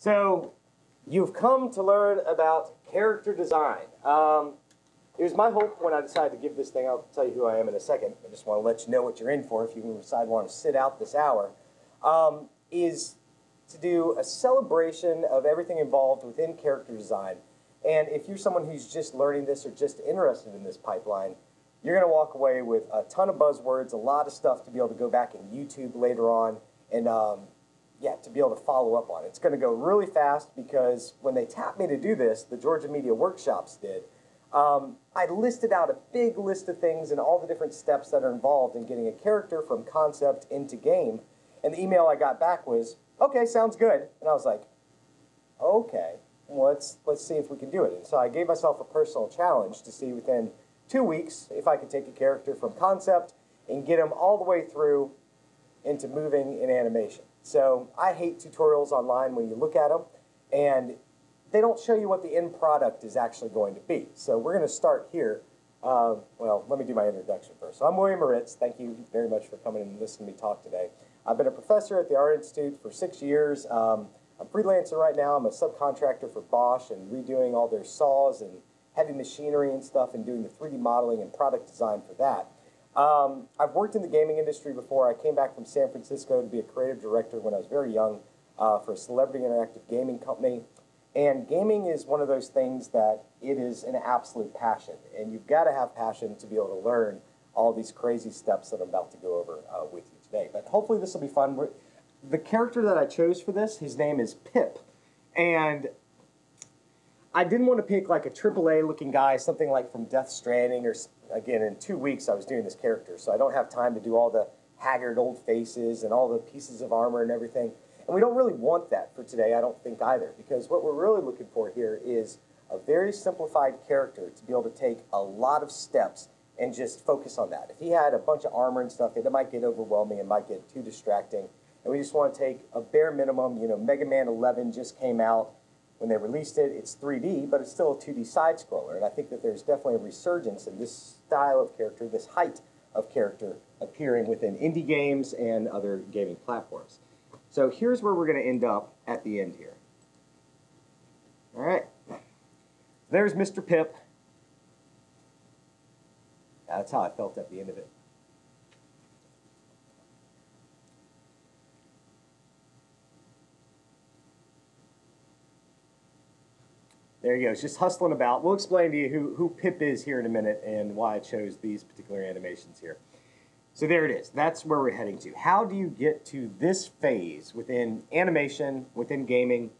So, you've come to learn about character design. Um, it was my hope when I decided to give this thing, I'll tell you who I am in a second. I just want to let you know what you're in for if you decide want to sit out this hour, um, is to do a celebration of everything involved within character design. And if you're someone who's just learning this or just interested in this pipeline, you're going to walk away with a ton of buzzwords, a lot of stuff to be able to go back and YouTube later on, and um, yeah, to be able to follow up on. It's going to go really fast because when they tapped me to do this, the Georgia Media Workshops did. Um, I listed out a big list of things and all the different steps that are involved in getting a character from concept into game. And the email I got back was, "Okay, sounds good." And I was like, "Okay, let's let's see if we can do it." And so I gave myself a personal challenge to see within two weeks if I could take a character from concept and get them all the way through into moving in animation. So I hate tutorials online when you look at them and they don't show you what the end product is actually going to be. So we're going to start here. Uh, well, let me do my introduction first. So I'm William Moritz. Thank you very much for coming and listening to me talk today. I've been a professor at the Art Institute for six years. Um, I'm freelancing right now. I'm a subcontractor for Bosch and redoing all their saws and heavy machinery and stuff and doing the 3D modeling and product design for that. Um, I've worked in the gaming industry before. I came back from San Francisco to be a creative director when I was very young uh, for a celebrity interactive gaming company. And gaming is one of those things that it is an absolute passion. And you've got to have passion to be able to learn all these crazy steps that I'm about to go over uh, with you today. But hopefully this will be fun. The character that I chose for this, his name is Pip. And I didn't want to pick like a AAA looking guy, something like from Death Stranding or again, in two weeks I was doing this character, so I don't have time to do all the haggard old faces and all the pieces of armor and everything. And we don't really want that for today, I don't think either, because what we're really looking for here is a very simplified character to be able to take a lot of steps and just focus on that. If he had a bunch of armor and stuff, it might get overwhelming, it might get too distracting. And we just want to take a bare minimum, you know, Mega Man 11 just came out when they released it, it's 3D, but it's still a 2D side scroller. And I think that there's definitely a resurgence in this style of character, this height of character appearing within indie games and other gaming platforms. So here's where we're going to end up at the end here. All right. There's Mr. Pip. That's how I felt at the end of it. There he goes, just hustling about. We'll explain to you who, who Pip is here in a minute and why I chose these particular animations here. So there it is. That's where we're heading to. How do you get to this phase within animation, within gaming?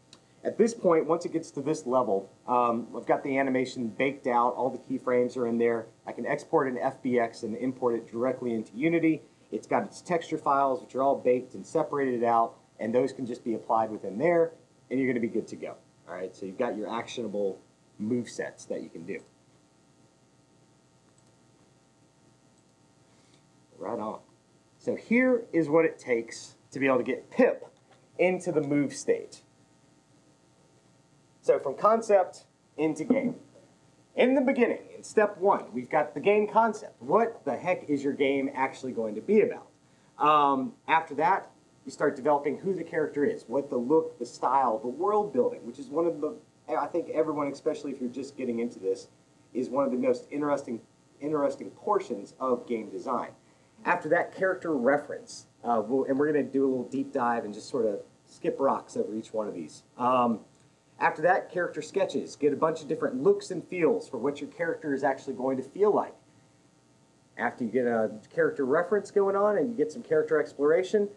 At this point, once it gets to this level, um, I've got the animation baked out. All the keyframes are in there. I can export an FBX and import it directly into Unity. It's got its texture files, which are all baked and separated out, and those can just be applied within there, and you're going to be good to go. All right, so you've got your actionable move sets that you can do. Right on. So here is what it takes to be able to get Pip into the move state. So from concept into game. In the beginning, in step one, we've got the game concept. What the heck is your game actually going to be about? Um, after that, you start developing who the character is, what the look, the style, the world building, which is one of the, I think everyone, especially if you're just getting into this, is one of the most interesting, interesting portions of game design. After that, character reference, uh, we'll, and we're going to do a little deep dive and just sort of skip rocks over each one of these. Um, after that, character sketches. Get a bunch of different looks and feels for what your character is actually going to feel like. After you get a character reference going on and you get some character exploration,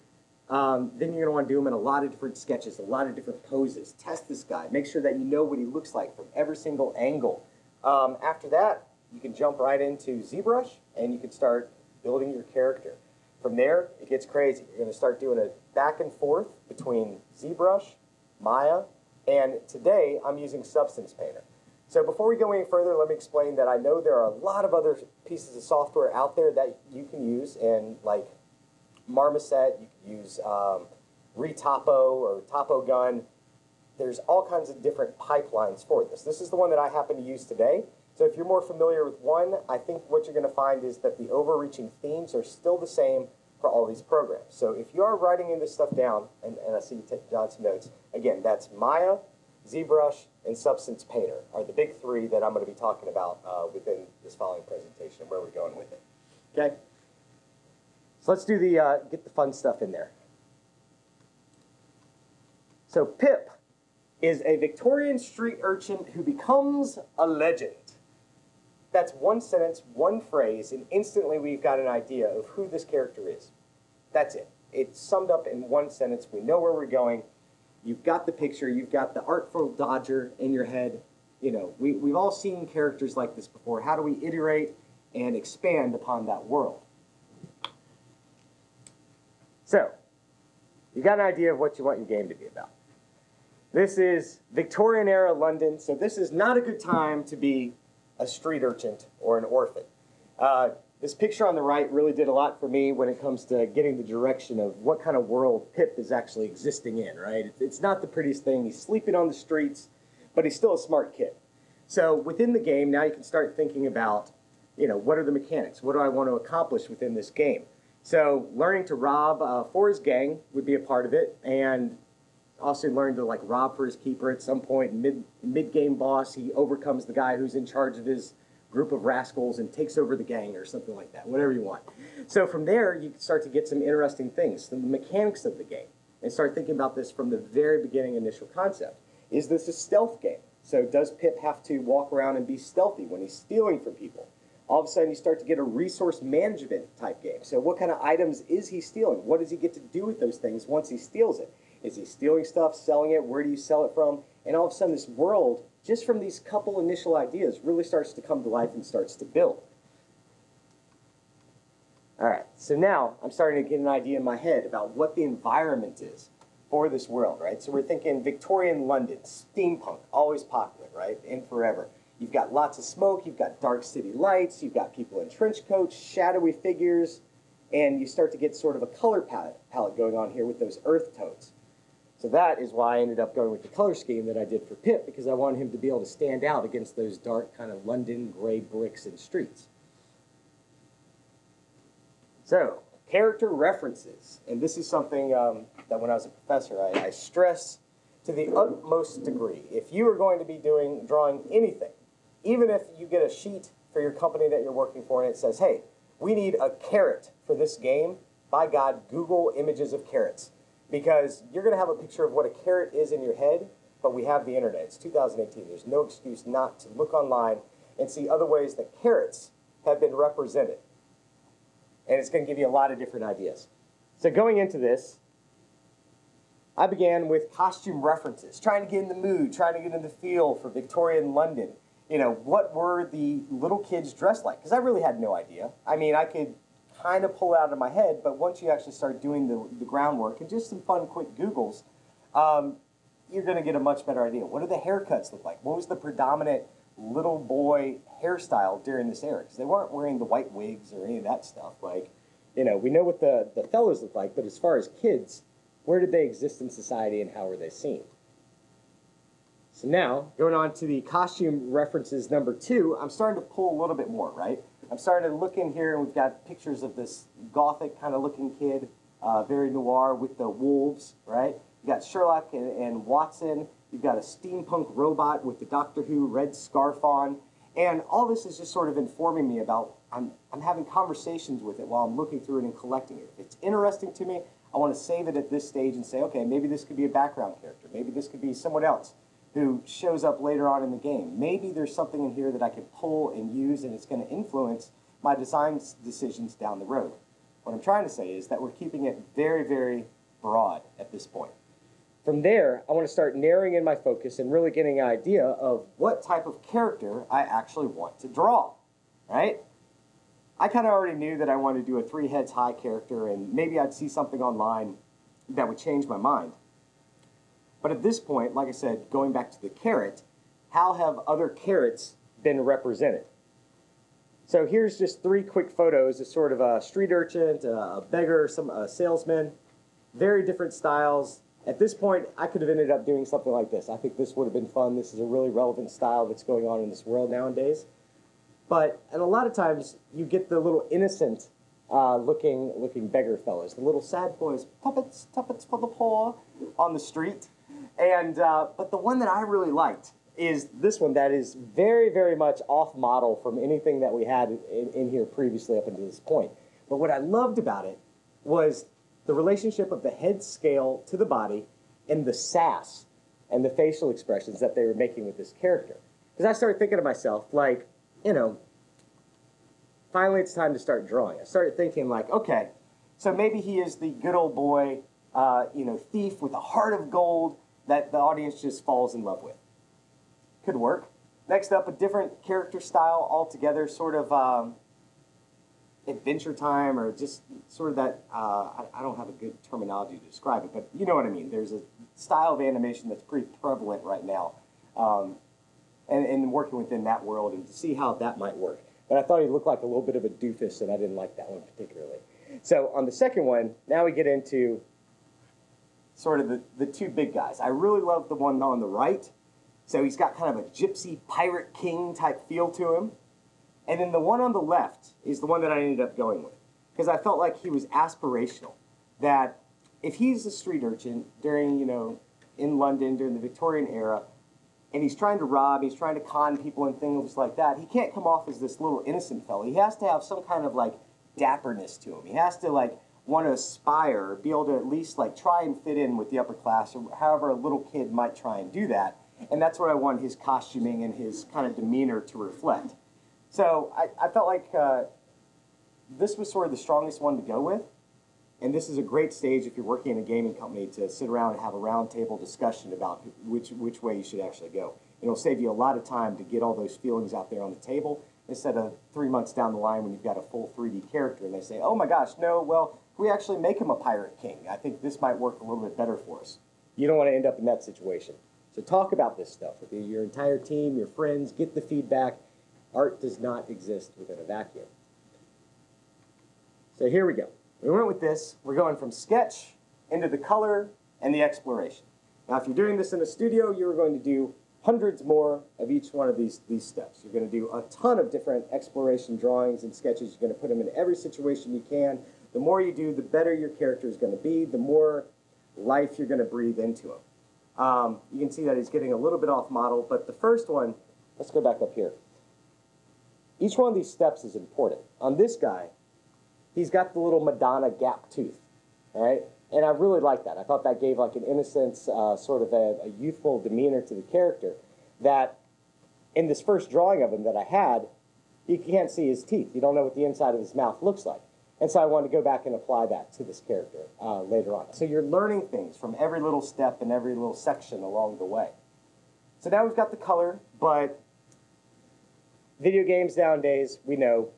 um, then you're going to want to do them in a lot of different sketches, a lot of different poses. Test this guy. Make sure that you know what he looks like from every single angle. Um, after that, you can jump right into ZBrush and you can start building your character. From there, it gets crazy. You're going to start doing a back and forth between ZBrush, Maya, and today I'm using Substance Painter. So before we go any further, let me explain that I know there are a lot of other pieces of software out there that you can use and like Marmoset, you could use um, Retopo or Topo Gun. There's all kinds of different pipelines for this. This is the one that I happen to use today. So if you're more familiar with one, I think what you're going to find is that the overreaching themes are still the same for all these programs. So if you are writing in this stuff down, and, and I see you take jot some notes, again, that's Maya, ZBrush, and Substance Painter are the big three that I'm going to be talking about uh, within this following presentation, where we're going with it. Okay? So let's do the, uh, get the fun stuff in there. So Pip is a Victorian street urchin who becomes a legend. That's one sentence, one phrase, and instantly we've got an idea of who this character is. That's it. It's summed up in one sentence. We know where we're going. You've got the picture. You've got the artful dodger in your head. You know, we, we've all seen characters like this before. How do we iterate and expand upon that world? So, you got an idea of what you want your game to be about. This is Victorian era London, so this is not a good time to be a street urchin or an orphan. Uh, this picture on the right really did a lot for me when it comes to getting the direction of what kind of world Pip is actually existing in, right? It's not the prettiest thing. He's sleeping on the streets, but he's still a smart kid. So within the game, now you can start thinking about, you know, what are the mechanics? What do I want to accomplish within this game? So learning to rob uh, for his gang would be a part of it, and also learned to like rob for his keeper at some point. Mid mid game boss, he overcomes the guy who's in charge of his group of rascals and takes over the gang or something like that. Whatever you want. So from there, you start to get some interesting things, the mechanics of the game, and start thinking about this from the very beginning initial concept. Is this a stealth game? So does Pip have to walk around and be stealthy when he's stealing from people? All of a sudden, you start to get a resource management type game. So what kind of items is he stealing? What does he get to do with those things once he steals it? Is he stealing stuff, selling it? Where do you sell it from? And all of a sudden, this world, just from these couple initial ideas, really starts to come to life and starts to build. All right, so now I'm starting to get an idea in my head about what the environment is for this world, right? So we're thinking Victorian London, steampunk, always popular, right? And forever. You've got lots of smoke, you've got dark city lights, you've got people in trench coats, shadowy figures, and you start to get sort of a color palette, palette going on here with those earth tones. So that is why I ended up going with the color scheme that I did for Pip, because I wanted him to be able to stand out against those dark kind of London gray bricks and streets. So, character references. And this is something um, that when I was a professor, I, I stress to the utmost degree. If you are going to be doing drawing anything, even if you get a sheet for your company that you're working for and it says, hey, we need a carrot for this game, by God, Google images of carrots because you're going to have a picture of what a carrot is in your head, but we have the internet. It's 2018. There's no excuse not to look online and see other ways that carrots have been represented. And it's going to give you a lot of different ideas. So going into this, I began with costume references, trying to get in the mood, trying to get in the feel for Victorian London. You know, what were the little kids dressed like? Because I really had no idea. I mean, I could kind of pull it out of my head, but once you actually start doing the, the groundwork and just some fun quick Googles, um, you're going to get a much better idea. What do the haircuts look like? What was the predominant little boy hairstyle during this era? Because they weren't wearing the white wigs or any of that stuff. Like, you know, we know what the, the fellows look like, but as far as kids, where did they exist in society and how were they seen? So now, going on to the costume references number two, I'm starting to pull a little bit more, right? I'm starting to look in here, and we've got pictures of this gothic kind of looking kid, uh, very noir with the wolves, right? you've got Sherlock and, and Watson. You've got a steampunk robot with the Doctor Who red scarf on. And all this is just sort of informing me about, I'm, I'm having conversations with it while I'm looking through it and collecting it. If it's interesting to me, I want to save it at this stage and say, okay, maybe this could be a background character. Maybe this could be someone else who shows up later on in the game. Maybe there's something in here that I can pull and use and it's going to influence my design decisions down the road. What I'm trying to say is that we're keeping it very, very broad at this point. From there, I want to start narrowing in my focus and really getting an idea of what type of character I actually want to draw, right? I kind of already knew that I wanted to do a three heads high character and maybe I'd see something online that would change my mind. But at this point, like I said, going back to the carrot, how have other carrots been represented? So here's just three quick photos of sort of a street urchin, a beggar, some a salesman, very different styles. At this point, I could have ended up doing something like this. I think this would have been fun. This is a really relevant style that's going on in this world nowadays. But, and a lot of times, you get the little innocent uh, looking looking beggar fellows, the little sad boys, tuppence, tuppence for the poor, on the street. And uh, but the one that I really liked is this one that is very very much off model from anything that we had in, in here previously up until this point. But what I loved about it was the relationship of the head scale to the body and the sass and the facial expressions that they were making with this character. Because I started thinking to myself, like, you know, finally it's time to start drawing. I started thinking, like, okay, so maybe he is the good old boy, uh, you know, thief with a heart of gold that the audience just falls in love with. Could work. Next up, a different character style altogether, sort of um, Adventure Time or just sort of that, uh, I, I, don't have a good terminology to describe it, but you know what I mean. There's a style of animation that's pretty prevalent right now. Um, and, and working within that world and to see how that might work. But I thought he looked like a little bit of a doofus, and I didn't like that one particularly. So on the second one, now we get into sort of the, the two big guys. I really love the one on the right. So he's got kind of a gypsy pirate king type feel to him. And then the one on the left is the one that I ended up going with because I felt like he was aspirational. That if he's a street urchin during, you know, in London during the Victorian era, and he's trying to rob, he's trying to con people and things like that, he can't come off as this little innocent fellow. He has to have some kind of like dapperness to him. He has to like want to aspire, be able to at least like try and fit in with the upper class, or however a little kid might try and do that. And that's what I want his costuming and his kind of demeanor to reflect. So I, I felt like uh, this was sort of the strongest one to go with. And this is a great stage if you're working in a gaming company to sit around and have a roundtable discussion about which, which way you should actually go. It'll save you a lot of time to get all those feelings out there on the table instead of three months down the line when you've got a full 3D character and they say, oh my gosh, no, well, we actually make him a pirate king. I think this might work a little bit better for us. You don't want to end up in that situation. So talk about this stuff with your entire team, your friends, get the feedback, Art does not exist within a vacuum. So here we go. We went with this. We're going from sketch into the color and the exploration. Now, if you're doing this in a studio, you're going to do hundreds more of each one of these, these steps. You're going to do a ton of different exploration drawings and sketches. You're going to put them in every situation you can. The more you do, the better your character is going to be, the more life you're going to breathe into him. Um, you can see that he's getting a little bit off model, but the first one, let's go back up here. Each one of these steps is important. On this guy, he's got the little Madonna gap tooth, all right? And I really like that. I thought that gave like an innocence, uh, sort of a, a, youthful demeanor to the character that in this first drawing of him that I had, you can't see his teeth. You don't know what the inside of his mouth looks like. And so I wanted to go back and apply that to this character uh, later on. So you're learning things from every little step and every little section along the way. So now we've got the color, but video games nowadays, we know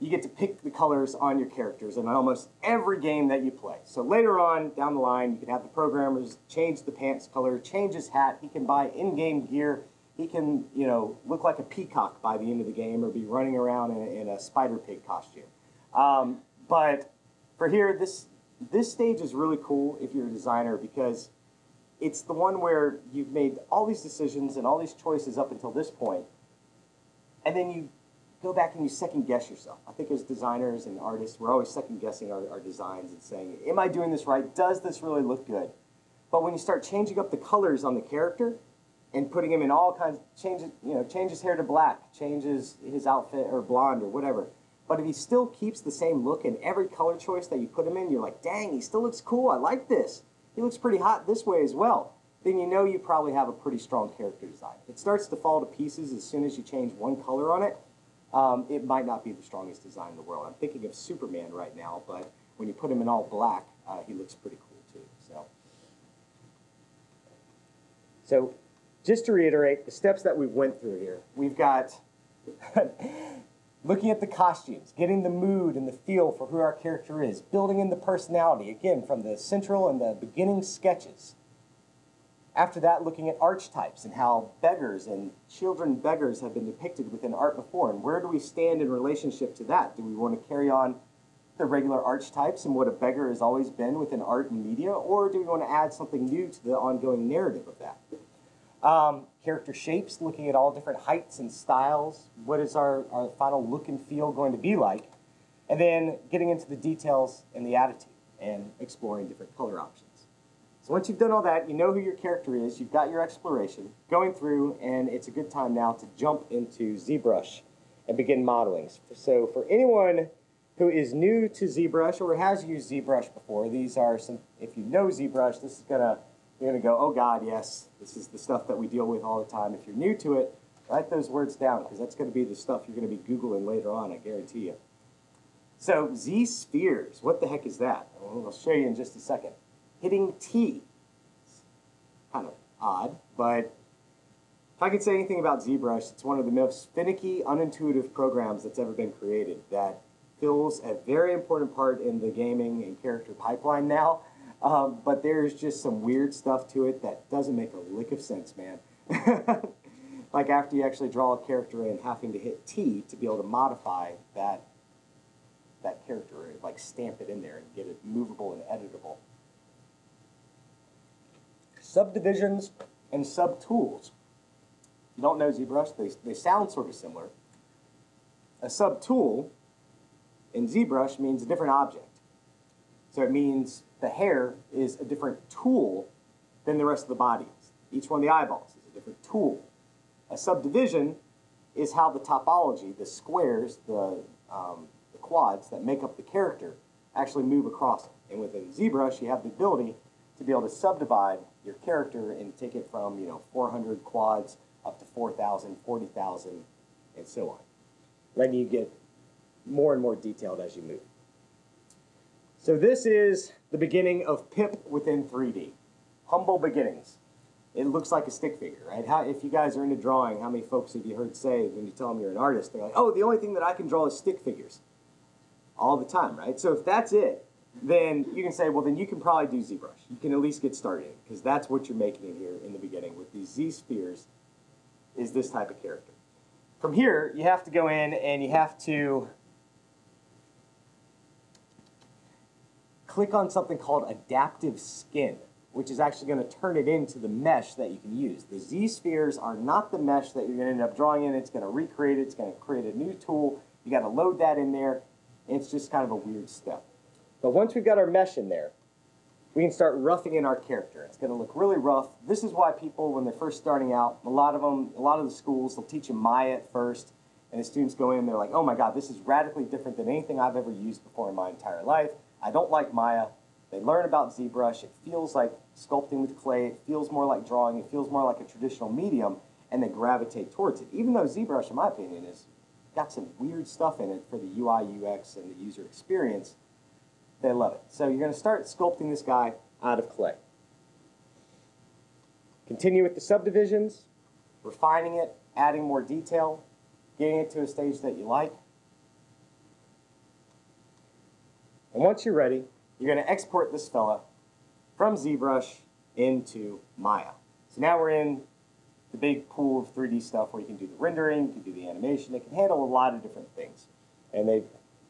you get to pick the colors on your characters in almost every game that you play. So later on down the line, you can have the programmers change the pants color, change his hat. He can buy in-game gear. He can, you know, look like a peacock by the end of the game or be running around in a, in a spider pig costume. Um, but for here, this this stage is really cool if you're a designer because it's the one where you've made all these decisions and all these choices up until this point, and then you go back and you second guess yourself. I think as designers and artists, we're always second guessing our, our designs and saying, am I doing this right? Does this really look good? But when you start changing up the colors on the character and putting him in all kinds, of changes, you know, change his hair to black, changes his outfit or blonde or whatever. But if he still keeps the same look in every color choice that you put him in, you're like, dang, he still looks cool. I like this. He looks pretty hot this way as well then you know you probably have a pretty strong character design. It starts to fall to pieces as soon as you change one color on it, um, it might not be the strongest design in the world. I'm thinking of Superman right now, but when you put him in all black, uh, he looks pretty cool too. So, so just to reiterate, the steps that we went through here, we've got looking at the costumes, getting the mood and the feel for who our character is, building in the personality, again, from the central and the beginning sketches after that, looking at archetypes and how beggars and children beggars have been depicted within art before, and where do we stand in relationship to that? Do we want to carry on the regular archetypes and what a beggar has always been within art and media, or do we want to add something new to the ongoing narrative of that? Um, character shapes, looking at all different heights and styles. What is our, our final look and feel going to be like? and then getting into the details and the attitude and exploring different color options. So once you've done all that, you know who your character is, you've got your exploration, going through, and it's a good time now to jump into ZBrush and begin modeling. So for anyone who is new to ZBrush or has used ZBrush before, these are some, if you know ZBrush, this is gonna, you're gonna go, oh God, yes, this is the stuff that we deal with all the time. If you're new to it, write those words down because that's gonna be the stuff you're gonna be Googling later on, I guarantee you. So Z-spheres, what the heck is that? I'll show you in just a second hitting T. It's kind of odd, but if I could say anything about ZBrush, it's one of the most finicky, unintuitive programs that's ever been created that fills a very important part in the gaming and character pipeline now. Um, but there's just some weird stuff to it that doesn't make a lick of sense, man. like after you actually draw a character in, having to hit T to be able to modify that that character, like stamp it in there and get it movable and editable subdivisions and subtools. If you don't know ZBrush, they, they sound sort of similar. A subtool in ZBrush means a different object. So it means the hair is a different tool than the rest of the body. Each one of the eyeballs is a different tool. A subdivision is how the topology, the squares, the, um, the quads that make up the character, actually move across. And within ZBrush, you have the ability to be able to subdivide your character and take it from, you know, 400 quads up to 4,000, 40,000, and so on. Letting you get more and more detailed as you move. So this is the beginning of Pip within 3D. Humble beginnings. It looks like a stick figure, right? How, if you guys are into drawing, how many folks have you heard say when you tell them you're an artist, they're like, oh, the only thing that I can draw is stick figures. All the time, right? So if that's it, then you can say, well, then you can probably do ZBrush. You can at least get started because that's what you're making it here in the beginning with these Z spheres is this type of character. From here, you have to go in and you have to click on something called adaptive skin, which is actually going to turn it into the mesh that you can use. The Z spheres are not the mesh that you're going to end up drawing in. It's going to recreate it. It's going to create a new tool. You got to load that in there. It's just kind of a weird step. But once we've got our mesh in there, we can start roughing in our character. It's going to look really rough. This is why people, when they're first starting out, a lot of them, a lot of the schools, they'll teach you Maya at first, and the students go in and they're like, oh my God, this is radically different than anything I've ever used before in my entire life. I don't like Maya. They learn about ZBrush. It feels like sculpting with clay. It feels more like drawing. It feels more like a traditional medium, and they gravitate towards it. Even though ZBrush, in my opinion, has got some weird stuff in it for the UI, UX, and the user experience, they love it. So you're going to start sculpting this guy out of clay. Continue with the subdivisions, refining it, adding more detail, getting it to a stage that you like. And once you're ready, you're going to export this fella from ZBrush into Maya. So now we're in the big pool of 3D stuff where you can do the rendering, you can do the animation. It can handle a lot of different things. And they've,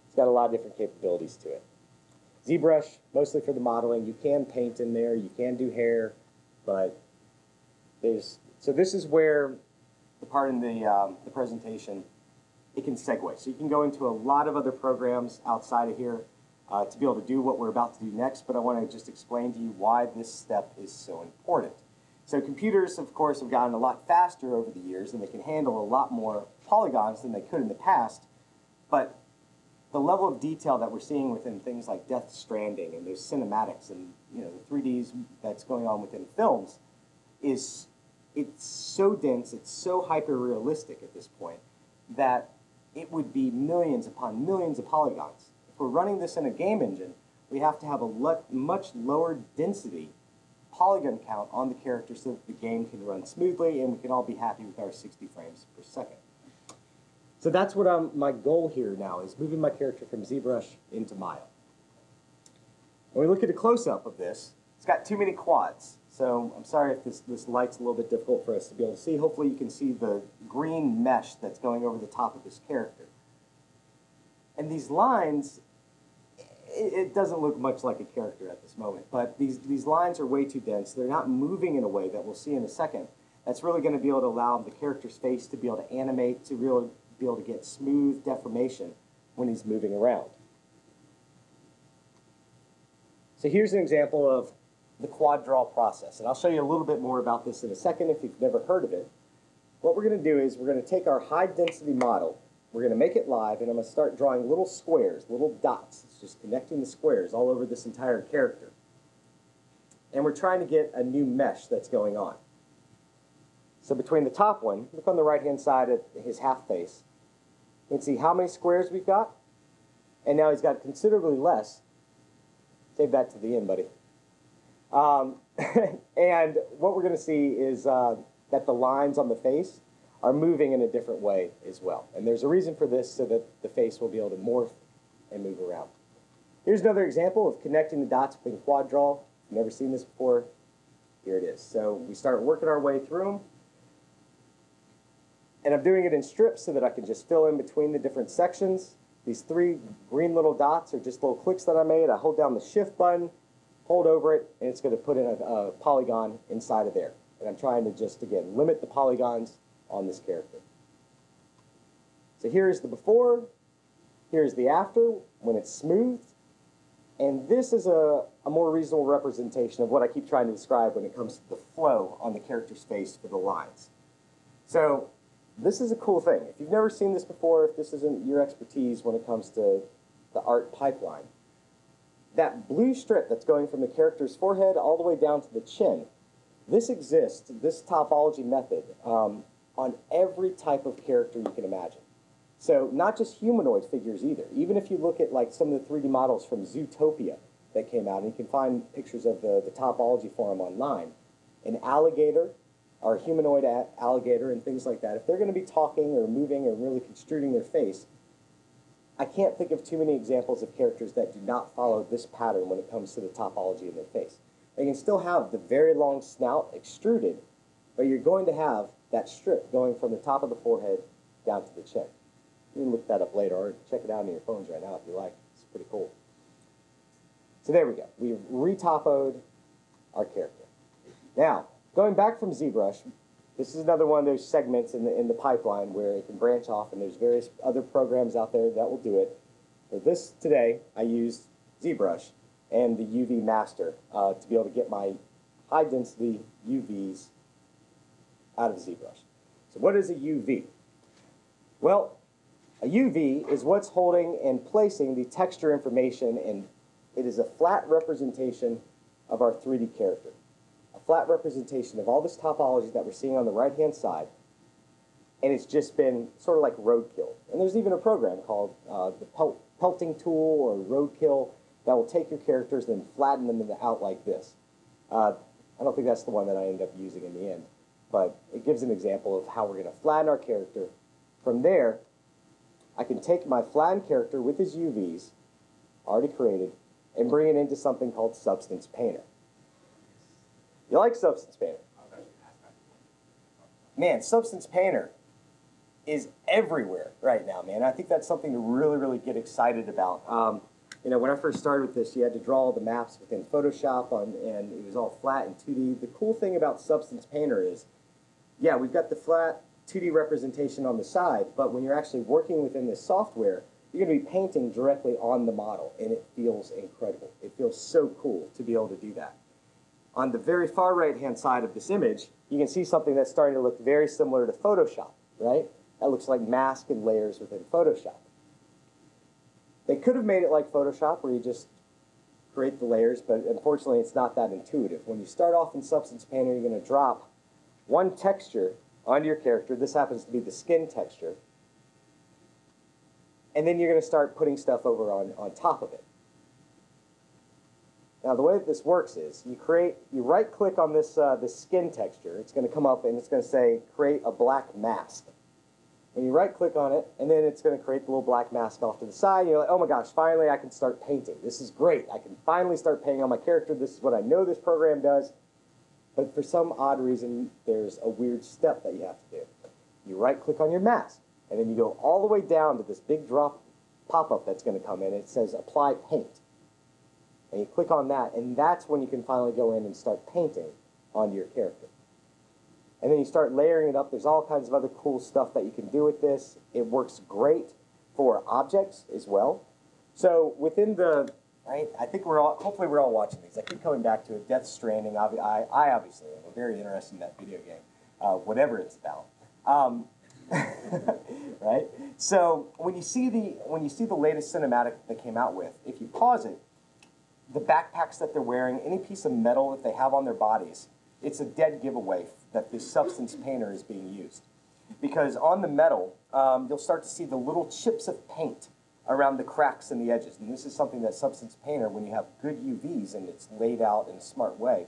it's got a lot of different capabilities to it. ZBrush, mostly for the modeling. You can paint in there, you can do hair, but there's, so this is where the part in the, um, the presentation, it can segue. So you can go into a lot of other programs outside of here uh, to be able to do what we're about to do next, but I want to just explain to you why this step is so important. So computers, of course, have gotten a lot faster over the years, and they can handle a lot more polygons than they could in the past, but the level of detail that we're seeing within things like Death Stranding and those cinematics and you know the 3Ds that's going on within films is it's so dense, it's so hyper realistic at this point that it would be millions upon millions of polygons. We're running this in a game engine, we have to have a much lower density polygon count on the character so that the game can run smoothly and we can all be happy with our 60 frames per second. So that's what I'm, my goal here now is moving my character from ZBrush into Maya. When we look at a close-up of this, it's got too many quads. So I'm sorry if this, this light's a little bit difficult for us to be able to see. Hopefully you can see the green mesh that's going over the top of this character. And these lines, it, it doesn't look much like a character at this moment, but these, these lines are way too dense. They're not moving in a way that we'll see in a second. That's really going to be able to allow the character's face to be able to animate, to really be able to get smooth deformation when he's moving around. So here's an example of the quad draw process, and I'll show you a little bit more about this in a second if you've never heard of it. What we're going to do is we're going to take our high density model we're going to make it live, and I'm going to start drawing little squares, little dots. It's just connecting the squares all over this entire character. And we're trying to get a new mesh that's going on. So between the top one, look on the right hand side of his half face, you can see how many squares we've got. And now he's got considerably less. Save that to the end, buddy. Um, and what we're going to see is uh, that the lines on the face are moving in a different way as well. And there's a reason for this so that the face will be able to morph and move around. Here's another example of connecting the dots in quad draw. Never seen this before. Here it is. So we start working our way through them. And I'm doing it in strips so that I can just fill in between the different sections. These three green little dots are just little clicks that I made. I hold down the shift button, hold over it, and it's going to put in a, a polygon inside of there. And I'm trying to just, again, limit the polygons on this character. So here's the before, here's the after, when it's smooth, and this is a, a more reasonable representation of what I keep trying to describe when it comes to the flow on the character's face for the lines. So this is a cool thing. If you've never seen this before, if this isn't your expertise when it comes to the art pipeline, that blue strip that's going from the character's forehead all the way down to the chin, this exists, this topology method, um, on every type of character you can imagine. So not just humanoid figures either. Even if you look at like some of the 3D models from Zootopia that came out, and you can find pictures of the, the topology for them online, an alligator or humanoid alligator and things like that, if they're going to be talking or moving or really construing their face, I can't think of too many examples of characters that do not follow this pattern when it comes to the topology in their face. They can still have the very long snout extruded, but you're going to have that strip going from the top of the forehead down to the chin. You can look that up later or check it out on your phones right now if you like. It's pretty cool. So there we go. We've retopoed our character. Now, going back from ZBrush, this is another one of those segments in the, in the pipeline where it can branch off, and there's various other programs out there that will do it. For this today, I used ZBrush and the UV master uh, to be able to get my high density UVs out of ZBrush. So what is a UV? Well, a UV is what's holding and placing the texture information and it is a flat representation of our 3D character. A flat representation of all this topology that we're seeing on the right hand side and it's just been sort of like roadkill. And there's even a program called uh, the pelt pelting tool or roadkill that will take your characters and flatten them out like this. Uh, I don't think that's the one that I end up using in the end, but it gives an example of how we're going to flatten our character. From there, I can take my flattened character with his UVs, already created, and bring it into something called Substance Painter. You like Substance Painter? Man, Substance Painter is everywhere right now, man. I think that's something to really, really get excited about. Um, you know, when I first started with this, you had to draw all the maps within Photoshop, on, and it was all flat and 2D. The cool thing about Substance Painter is, yeah, we've got the flat 2D representation on the side, but when you're actually working within this software, you're going to be painting directly on the model, and it feels incredible. It feels so cool to be able to do that. On the very far right-hand side of this image, you can see something that's starting to look very similar to Photoshop, right? That looks like mask and layers within Photoshop. They could have made it like Photoshop where you just create the layers, but unfortunately it's not that intuitive. When you start off in Substance Painter, you're going to drop one texture onto your character. This happens to be the skin texture. And then you're going to start putting stuff over on, on top of it. Now the way that this works is you create, you right click on this, uh, this skin texture. It's going to come up and it's going to say create a black mask and you right click on it, and then it's going to create the little black mask off to the side. And You're like, oh my gosh, finally I can start painting. This is great. I can finally start painting on my character. This is what I know this program does. But for some odd reason, there's a weird step that you have to do. You right click on your mask, and then you go all the way down to this big drop pop-up that's going to come in. It says apply paint. And you click on that, and that's when you can finally go in and start painting onto your character. And then you start layering it up. There's all kinds of other cool stuff that you can do with this. It works great for objects as well. So within the right? I think we're all, hopefully we're all watching these. I keep coming back to it. Death Stranding, I, I obviously am very interested in that video game, uh, whatever it's about. Um, right? So when you see the when you see the latest cinematic that they came out with, if you pause it, the backpacks that they're wearing, any piece of metal that they have on their bodies, it's a dead giveaway that this substance painter is being used. Because on the metal, um, you'll start to see the little chips of paint around the cracks and the edges. And this is something that substance painter, when you have good UVs and it's laid out in a smart way,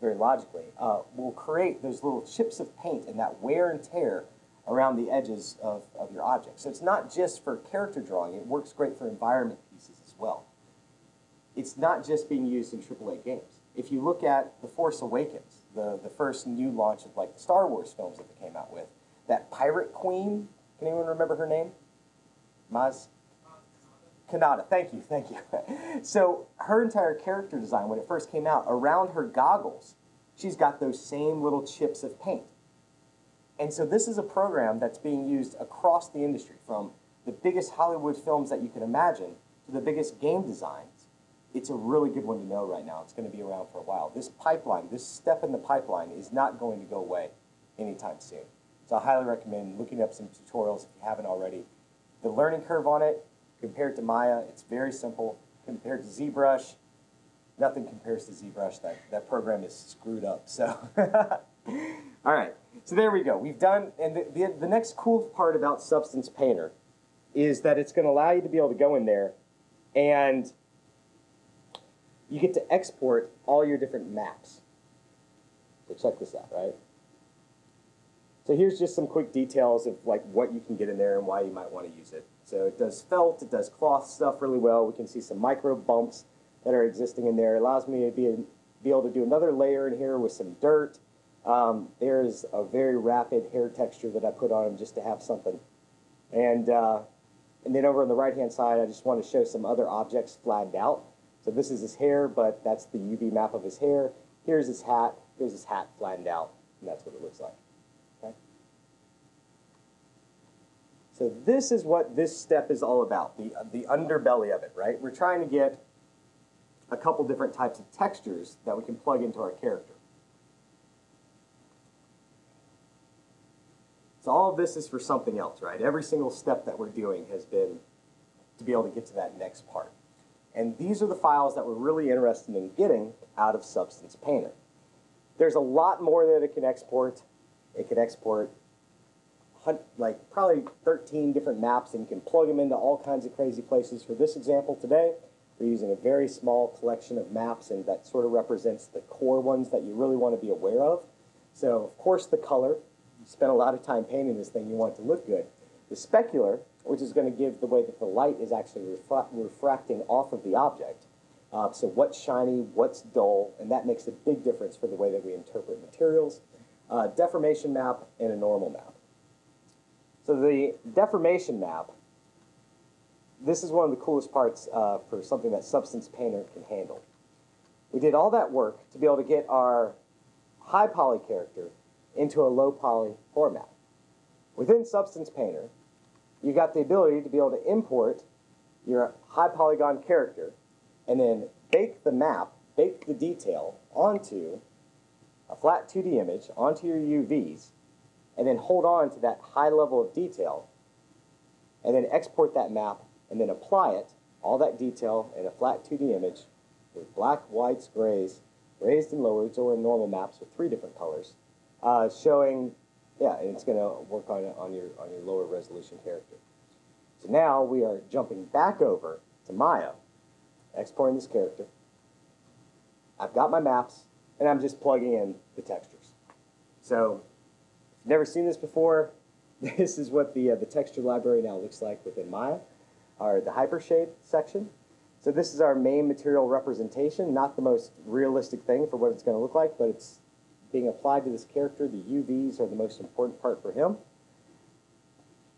very logically, uh, will create those little chips of paint and that wear and tear around the edges of, of your object. So it's not just for character drawing, it works great for environment pieces as well. It's not just being used in AAA games. If you look at The Force Awakens, the, the first new launch of like the Star Wars films that they came out with, that pirate queen, can anyone remember her name? Maz? Kanata, thank you, thank you. so her entire character design, when it first came out, around her goggles, she's got those same little chips of paint. And so this is a program that's being used across the industry, from the biggest Hollywood films that you can imagine to the biggest game designs. It's a really good one to know right now. It's going to be around for a while. This pipeline, this step in the pipeline is not going to go away anytime soon. So I highly recommend looking up some tutorials if you haven't already. The learning curve on it, compared to Maya, it's very simple. Compared to ZBrush, nothing compares to ZBrush. That, that program is screwed up. So, all right. So there we go. We've done, and the, the, the next cool part about Substance Painter is that it's going to allow you to be able to go in there and you get to export all your different maps. So check this out, right? So here's just some quick details of like what you can get in there and why you might want to use it. So it does felt, it does cloth stuff really well. We can see some micro bumps that are existing in there. It allows me to be, be able to do another layer in here with some dirt. Um, there's a very rapid hair texture that I put on him just to have something. And, uh, and then over on the right-hand side, I just want to show some other objects flagged out. So this is his hair, but that's the UV map of his hair. Here's his hat. Here's his hat flattened out, and that's what it looks like. Okay? So this is what this step is all about, the, the underbelly of it, right? We're trying to get a couple different types of textures that we can plug into our character. So all of this is for something else, right? Every single step that we're doing has been to be able to get to that next part. And these are the files that we're really interested in getting out of Substance Painter. There's a lot more that it can export. It can export like probably 13 different maps and you can plug them into all kinds of crazy places. For this example today, we're using a very small collection of maps and that sort of represents the core ones that you really want to be aware of. So of course the color, you spent a lot of time painting this thing, you want it to look good. The specular, which is going to give the way that the light is actually refra refracting off of the object. Uh, so what's shiny, what's dull, and that makes a big difference for the way that we interpret materials. Uh, deformation map and a normal map. So the deformation map, this is one of the coolest parts uh, for something that Substance Painter can handle. We did all that work to be able to get our high poly character into a low poly format. Within Substance Painter, you got the ability to be able to import your high polygon character and then bake the map, bake the detail onto a flat 2D image, onto your UVs, and then hold on to that high level of detail, and then export that map, and then apply it, all that detail in a flat 2D image with black, whites, grays, raised and lowered, or in normal maps with three different colors, uh, showing, yeah, and it's going to work on, on, your, on your lower resolution character. So now we are jumping back over to Maya, exporting this character. I've got my maps, and I'm just plugging in the textures. So, never seen this before, this is what the, uh, the texture library now looks like within Maya, or the Hypershade section. So this is our main material representation, not the most realistic thing for what it's going to look like, but it's being applied to this character. The UVs are the most important part for him.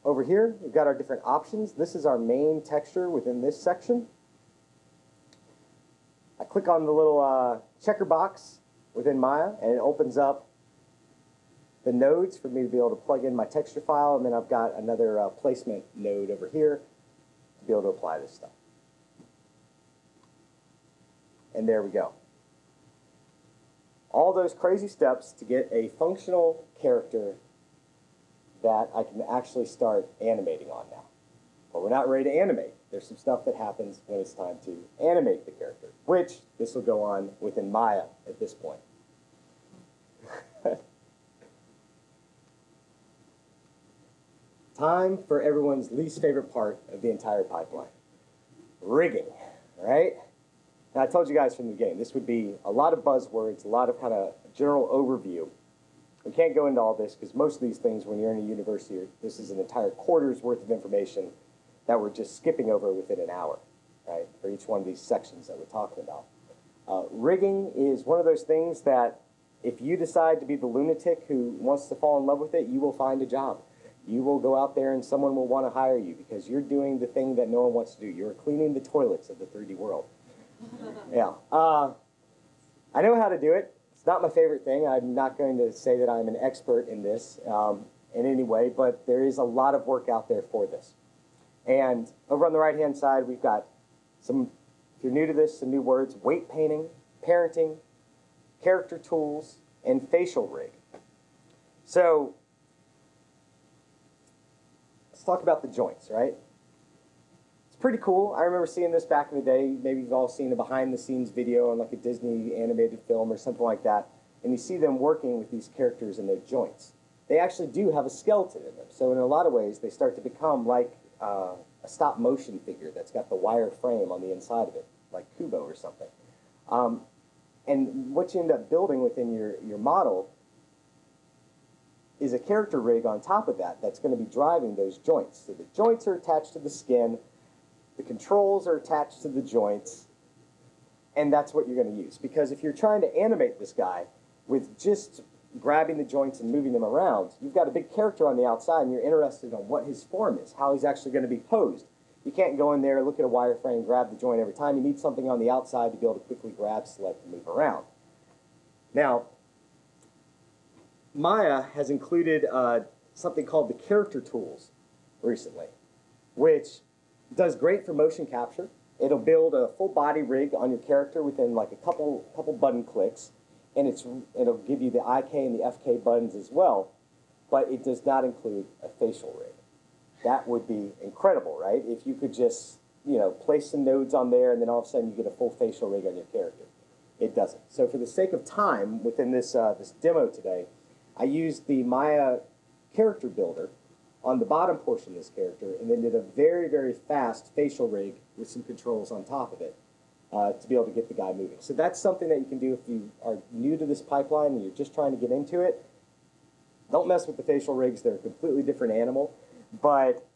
Over here, we've got our different options. This is our main texture within this section. I click on the little uh, checker box within Maya, and it opens up the nodes for me to be able to plug in my texture file, and then I've got another uh, placement node over here to be able to apply this stuff. and there we go. All those crazy steps to get a functional character that I can actually start animating on now. But we're not ready to animate. There's some stuff that happens when it's time to animate the character, which this will go on within Maya at this point. Time for everyone's least favorite part of the entire pipeline rigging, right? And I told you guys from the beginning, this would be a lot of buzzwords, a lot of kind of general overview. We can't go into all this because most of these things, when you're in a university, this is an entire quarter's worth of information that we're just skipping over within an hour, right, for each one of these sections that we're talking about. Uh, rigging is one of those things that if you decide to be the lunatic who wants to fall in love with it, you will find a job you will go out there and someone will want to hire you because you're doing the thing that no one wants to do. You're cleaning the toilets of the 3D world. yeah. Uh, I know how to do it. It's not my favorite thing. I'm not going to say that I'm an expert in this um, in any way, but there is a lot of work out there for this. And over on the right hand side, we've got some, if you're new to this, some new words weight painting, parenting, character tools, and facial rig. So talk about the joints, right? It's pretty cool. I remember seeing this back in the day. Maybe you've all seen a behind the scenes video on like a Disney animated film or something like that. And you see them working with these characters and their joints. They actually do have a skeleton in them. So in a lot of ways, they start to become like uh, a stop motion figure that's got the wire frame on the inside of it, like Kubo or something. Um, and what you end up building within your, your model is a character rig on top of that that's going to be driving those joints. So the joints are attached to the skin, the controls are attached to the joints, and that's what you're going to use. Because if you're trying to animate this guy with just grabbing the joints and moving them around, you've got a big character on the outside and you're interested in what his form is, how he's actually going to be posed. You can't go in there, look at a wireframe, grab the joint every time. You need something on the outside to be able to quickly grab, select, and move around. Now, Maya has included uh, something called the character tools recently, which does great for motion capture. It'll build a full body rig on your character within like a couple couple button clicks, and it's it'll give you the IK and the FK buttons as well, but it does not include a facial rig. That would be incredible, right? If you could just you know place some nodes on there, and then all of a sudden you get a full facial rig on your character. It doesn't. So for the sake of time within this uh, this demo today, I used the Maya character builder on the bottom portion of this character and then did a very, very fast facial rig with some controls on top of it uh, to be able to get the guy moving. So that's something that you can do if you are new to this pipeline and you're just trying to get into it. Don't mess with the facial rigs. They're a completely different animal. But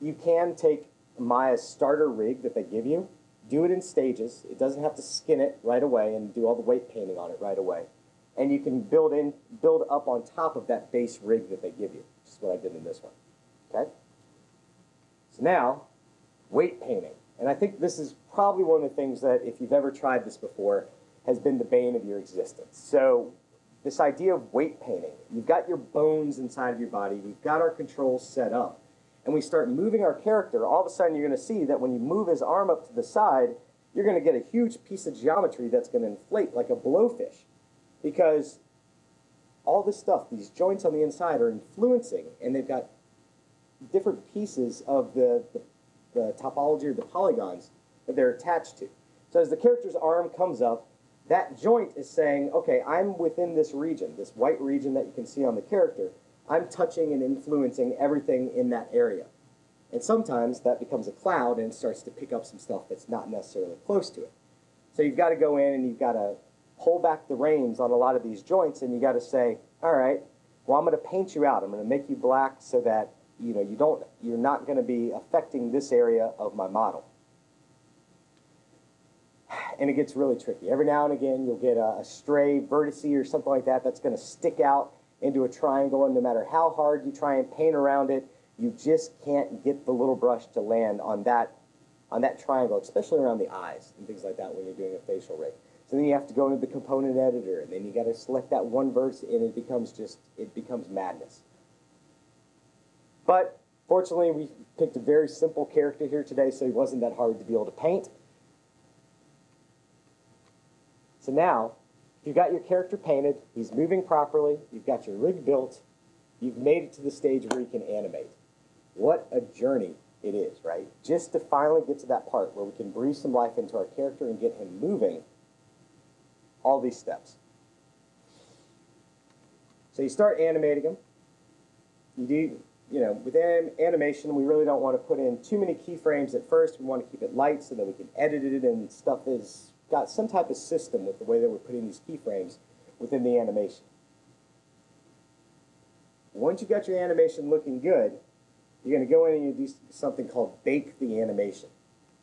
you can take Maya's starter rig that they give you, do it in stages. It doesn't have to skin it right away and do all the weight painting on it right away and you can build in, build up on top of that base rig that they give you, which is what I did in this one. Okay? So now, weight painting. And I think this is probably one of the things that, if you've ever tried this before, has been the bane of your existence. So this idea of weight painting, you've got your bones inside of your body, we've got our controls set up, and we start moving our character, all of a sudden you're going to see that when you move his arm up to the side, you're going to get a huge piece of geometry that's going to inflate like a blowfish because all this stuff, these joints on the inside are influencing, and they've got different pieces of the, the, the topology or the polygons that they're attached to. So as the character's arm comes up, that joint is saying, okay, I'm within this region, this white region that you can see on the character. I'm touching and influencing everything in that area. And sometimes that becomes a cloud and starts to pick up some stuff that's not necessarily close to it. So you've got to go in and you've got to pull back the reins on a lot of these joints and you got to say, all right, well, I'm going to paint you out. I'm going to make you black so that you know you don't you're not going to be affecting this area of my model. And it gets really tricky. Every now and again, you'll get a, a stray vertex or something like that that's going to stick out into a triangle, and no matter how hard you try and paint around it, you just can't get the little brush to land on that on that triangle, especially around the eyes and things like that when you're doing a facial rig. So then you have to go into the component editor, and then you got to select that one verse, and it becomes just, it becomes madness. But fortunately, we picked a very simple character here today, so he wasn't that hard to be able to paint. So now, you've got your character painted, he's moving properly, you've got your rig built, you've made it to the stage where you can animate. What a journey it is, right? Just to finally get to that part where we can breathe some life into our character and get him moving, all these steps. So you start animating them. You do, you know, with anim animation, we really don't want to put in too many keyframes at first. We want to keep it light so that we can edit it and stuff is got some type of system with the way that we're putting these keyframes within the animation. Once you've got your animation looking good, you're going to go in and you do something called bake the animation,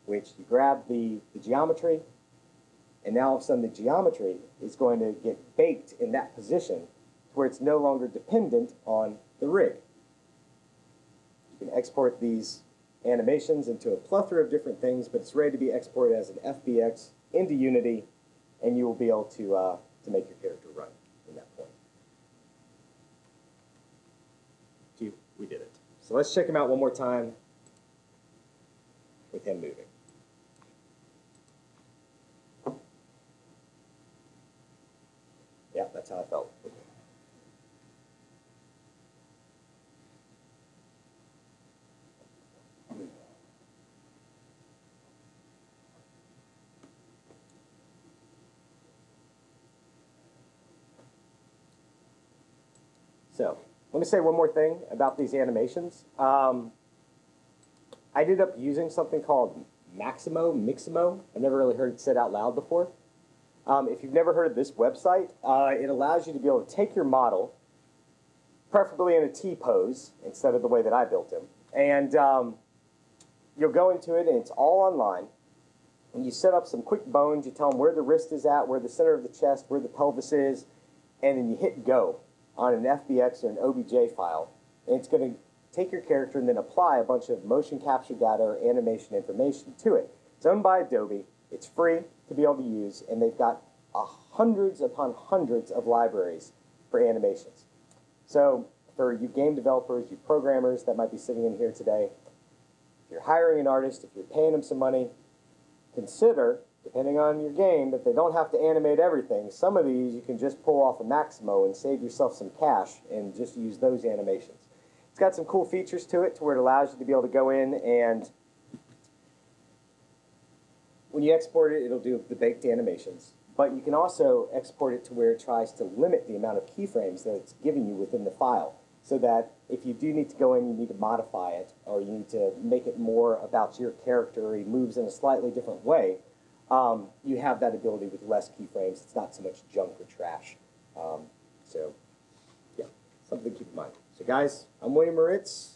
which you grab the, the geometry, and now all of a sudden the geometry is going to get baked in that position where it's no longer dependent on the rig. You can export these animations into a plethora of different things, but it's ready to be exported as an FBX into Unity, and you will be able to, uh, to make your character run from that point. We did it. So let's check him out one more time with him moving. Yeah, that's how I felt. So, let me say one more thing about these animations. Um, I ended up using something called Maximo, Miximo. I've never really heard it said out loud before. Um, if you've never heard of this website, uh, it allows you to be able to take your model, preferably in a T pose instead of the way that I built him, and um, you'll go into it and it's all online. And you set up some quick bones, you tell them where the wrist is at, where the center of the chest, where the pelvis is, and then you hit go on an FBX or an OBJ file. And it's going to take your character and then apply a bunch of motion capture data or animation information to it. It's owned by Adobe. It's free to be able to use, and they've got uh, hundreds upon hundreds of libraries for animations. So for you game developers, you programmers that might be sitting in here today, if you're hiring an artist, if you're paying them some money, consider, depending on your game, that they don't have to animate everything. Some of these you can just pull off a Maximo and save yourself some cash and just use those animations. It's got some cool features to it to where it allows you to be able to go in and when you export it, it'll do the baked animations. But you can also export it to where it tries to limit the amount of keyframes that it's giving you within the file so that if you do need to go in, you need to modify it, or you need to make it more about your character, he moves in a slightly different way, um, you have that ability with less keyframes. It's not so much junk or trash. Um, so, yeah, something to keep in mind. So, guys, I'm William Moritz,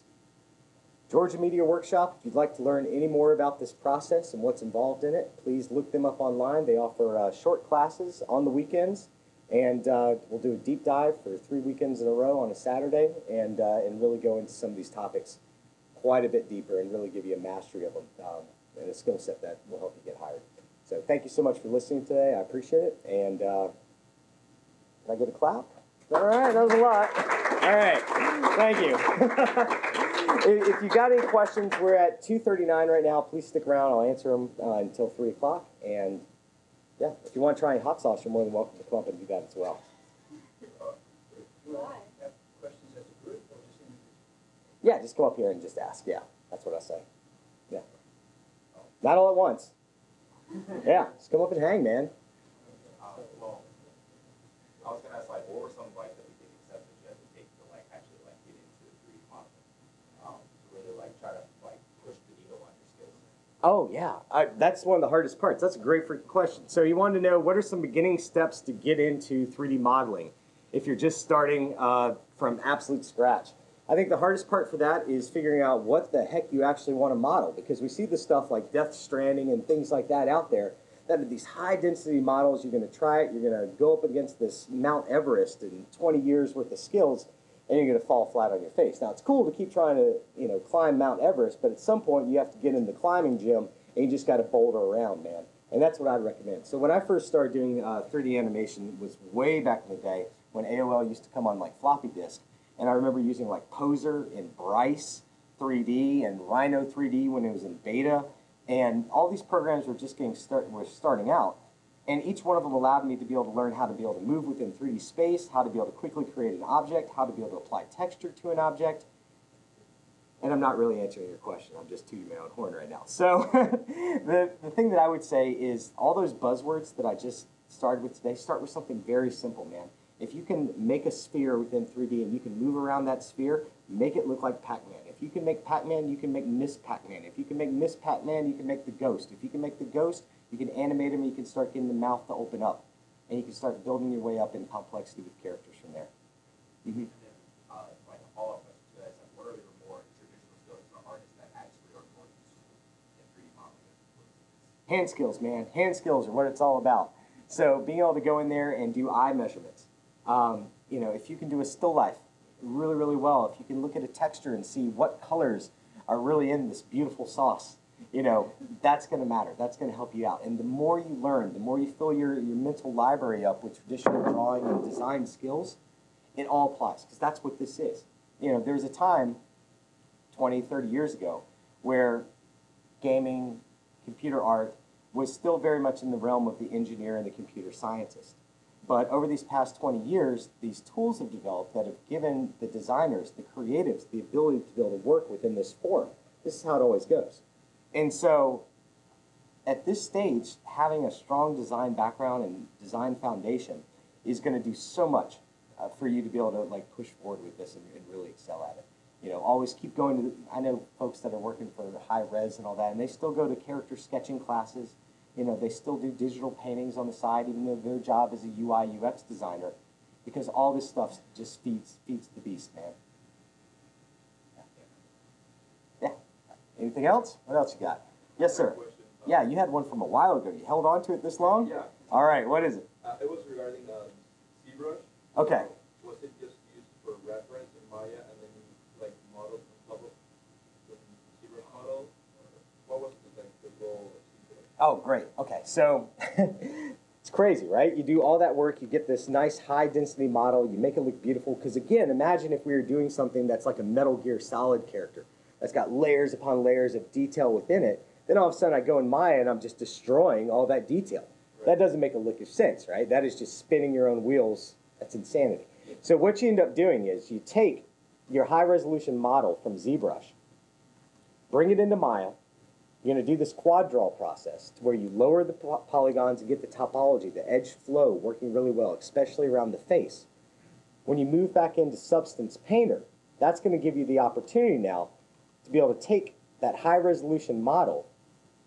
Georgia Media Workshop. If you'd like to learn any more about this process and what's involved in it, please look them up online. They offer uh, short classes on the weekends. And uh, we'll do a deep dive for three weekends in a row on a Saturday and, uh, and really go into some of these topics quite a bit deeper and really give you a mastery of them um, and a skill set that will help you get hired. So thank you so much for listening today. I appreciate it. And uh, can I get a clap? All right, that was a lot. All right, thank you. if you got any questions, we're at 2.39 right now. Please stick around. I'll answer them uh, until 3 o'clock. And yeah, if you want to try any hot sauce, you're more than welcome to come up and do that as well. Yeah, just come up here and just ask. Yeah, that's what I say. Yeah. Not all at once. Yeah, just come up and hang, man. Uh, well, I was gonna ask, like, what were some like the big steps that you had to take to like actually like get into the three D modeling? Um, to really like try to like push the needle on your skills. Oh yeah, I, that's one of the hardest parts. That's a great question. So you wanted to know what are some beginning steps to get into 3D modeling if you're just starting uh, from absolute scratch. I think the hardest part for that is figuring out what the heck you actually want to model because we see the stuff like Death Stranding and things like that out there that are these high density models. You're going to try it, you're going to go up against this Mount Everest in 20 years worth of skills, and you're going to fall flat on your face. Now it's cool to keep trying to you know climb Mount Everest, but at some point you have to get in the climbing gym and you just got to boulder around, man. And that's what I'd recommend. So when I first started doing uh, 3D animation was way back in the day when AOL used to come on like floppy disk. And I remember using like Poser and Bryce 3D and Rhino 3D when it was in beta. And all these programs were just getting start were starting out. And each one of them allowed me to be able to learn how to be able to move within 3D space, how to be able to quickly create an object, how to be able to apply texture to an object. And I'm not really answering your question, I'm just tooting my own horn right now. So, the, the thing that I would say is all those buzzwords that I just started with today start with something very simple, man. If you can make a sphere within 3D and you can move around that sphere, make it look like Pac Man. If you can make Pac Man, you can make Miss Pac Man. If you can make Miss Pac Man, you can make the ghost. If you can make the ghost, you can animate him, you can start getting the mouth to open up. And you can start building your way up in complexity with characters from there. And then, like a follow-up question to that is like, what are your more traditional skills for artists that actually are more useful in three D modeling? Hand skills, man. Hand skills are what it's all about. So being able to go in there and do eye measurements. Um, you know, if you can do a still life really, really well, if you can look at a texture and see what colors are really in this beautiful sauce, you know, that's going to matter. That's going to help you out. And the more you learn, the more you fill your, your mental library up with traditional drawing and design skills, it all applies because that's what this is. You know, there was a time 20, 30 years ago where gaming, computer art was still very much in the realm of the engineer and the computer scientist. But over these past 20 years, these tools have developed that have given the designers, the creatives, the ability to be able to work within this form. This is how it always goes. And so, at this stage, having a strong design background and design foundation is going to do so much uh, for you to be able to like push forward with this and, and really excel at it. You know, always keep going to. The, I know folks that are working for Hi-Rez and all that, and they still go to character sketching classes. You know, they still do digital paintings on the side, even though their job is a UI UX designer, because all this stuff just feeds feeds the beast, man. Yeah. Anything else? What else you got? Yes, sir. Uh, Yeah, you had one from a while ago. You held on to it this long? Yeah, All right. What is it? uh, it was regarding, um, ZBrush. Okay. Was it just used for reference in Maya and then you like modeled on top of the ZBrush model? Or what was the, like, the role? Oh, great. Okay, so it's crazy, right? You do all that work, you get this nice high density model, you make it look beautiful. Because again, imagine if we were doing something that's like a Metal Gear Solid character that's got layers upon layers of detail within it. Then all of a sudden I go in Maya and I'm just destroying all that detail. That doesn't make a lick of sense, right? That is just spinning your own wheels. That's insanity. So what you end up doing is you take your high resolution model from ZBrush, bring it into Maya, you're going to do this quad draw process to where you lower the po- polygons and get the topology, the edge flow working really well, especially around the face. When you move back into Substance Painter, that's going to give you the opportunity now to be able to take that high resolution model,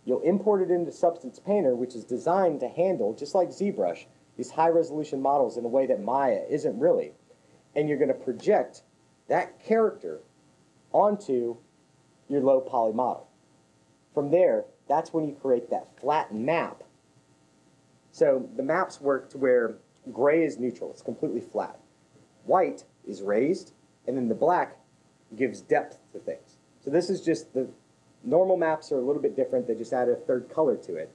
you'll import it into Substance Painter, which is designed to handle, just like ZBrush, these high resolution models in a way that Maya isn't really. And you're going to project that character onto your low poly model. From there, that's when you create that flat map. So the maps work to where gray is neutral, it's completely flat. White is raised, and then the black gives depth to things. So this is just the normal maps are a little bit different, they just add a third color to it.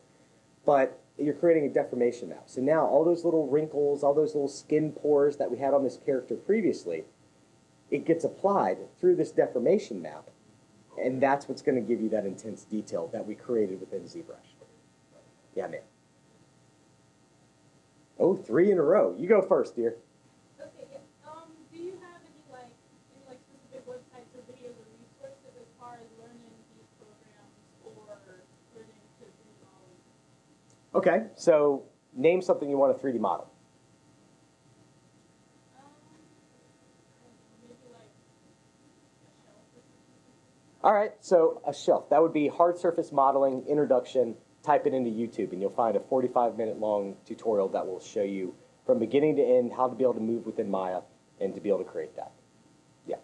But you're creating a deformation map. So now all those little wrinkles, all those little skin pores that we had on this character previously, it gets applied through this deformation map and that's what's going to give you that intense detail that we created within ZBrush. Yeah, man. Oh, three in a row. You go first, dear. Okay, yeah. Um, do you have any like any like specific websites or videos or resources as far as learning these programs or learning to do um, Okay, so name something you want a 3D model. All right, so a shelf. That would be hard surface modeling introduction. Type it into YouTube, and you'll find a 45 minute long tutorial that will show you from beginning to end how to be able to move within Maya and to be able to create that. Yeah.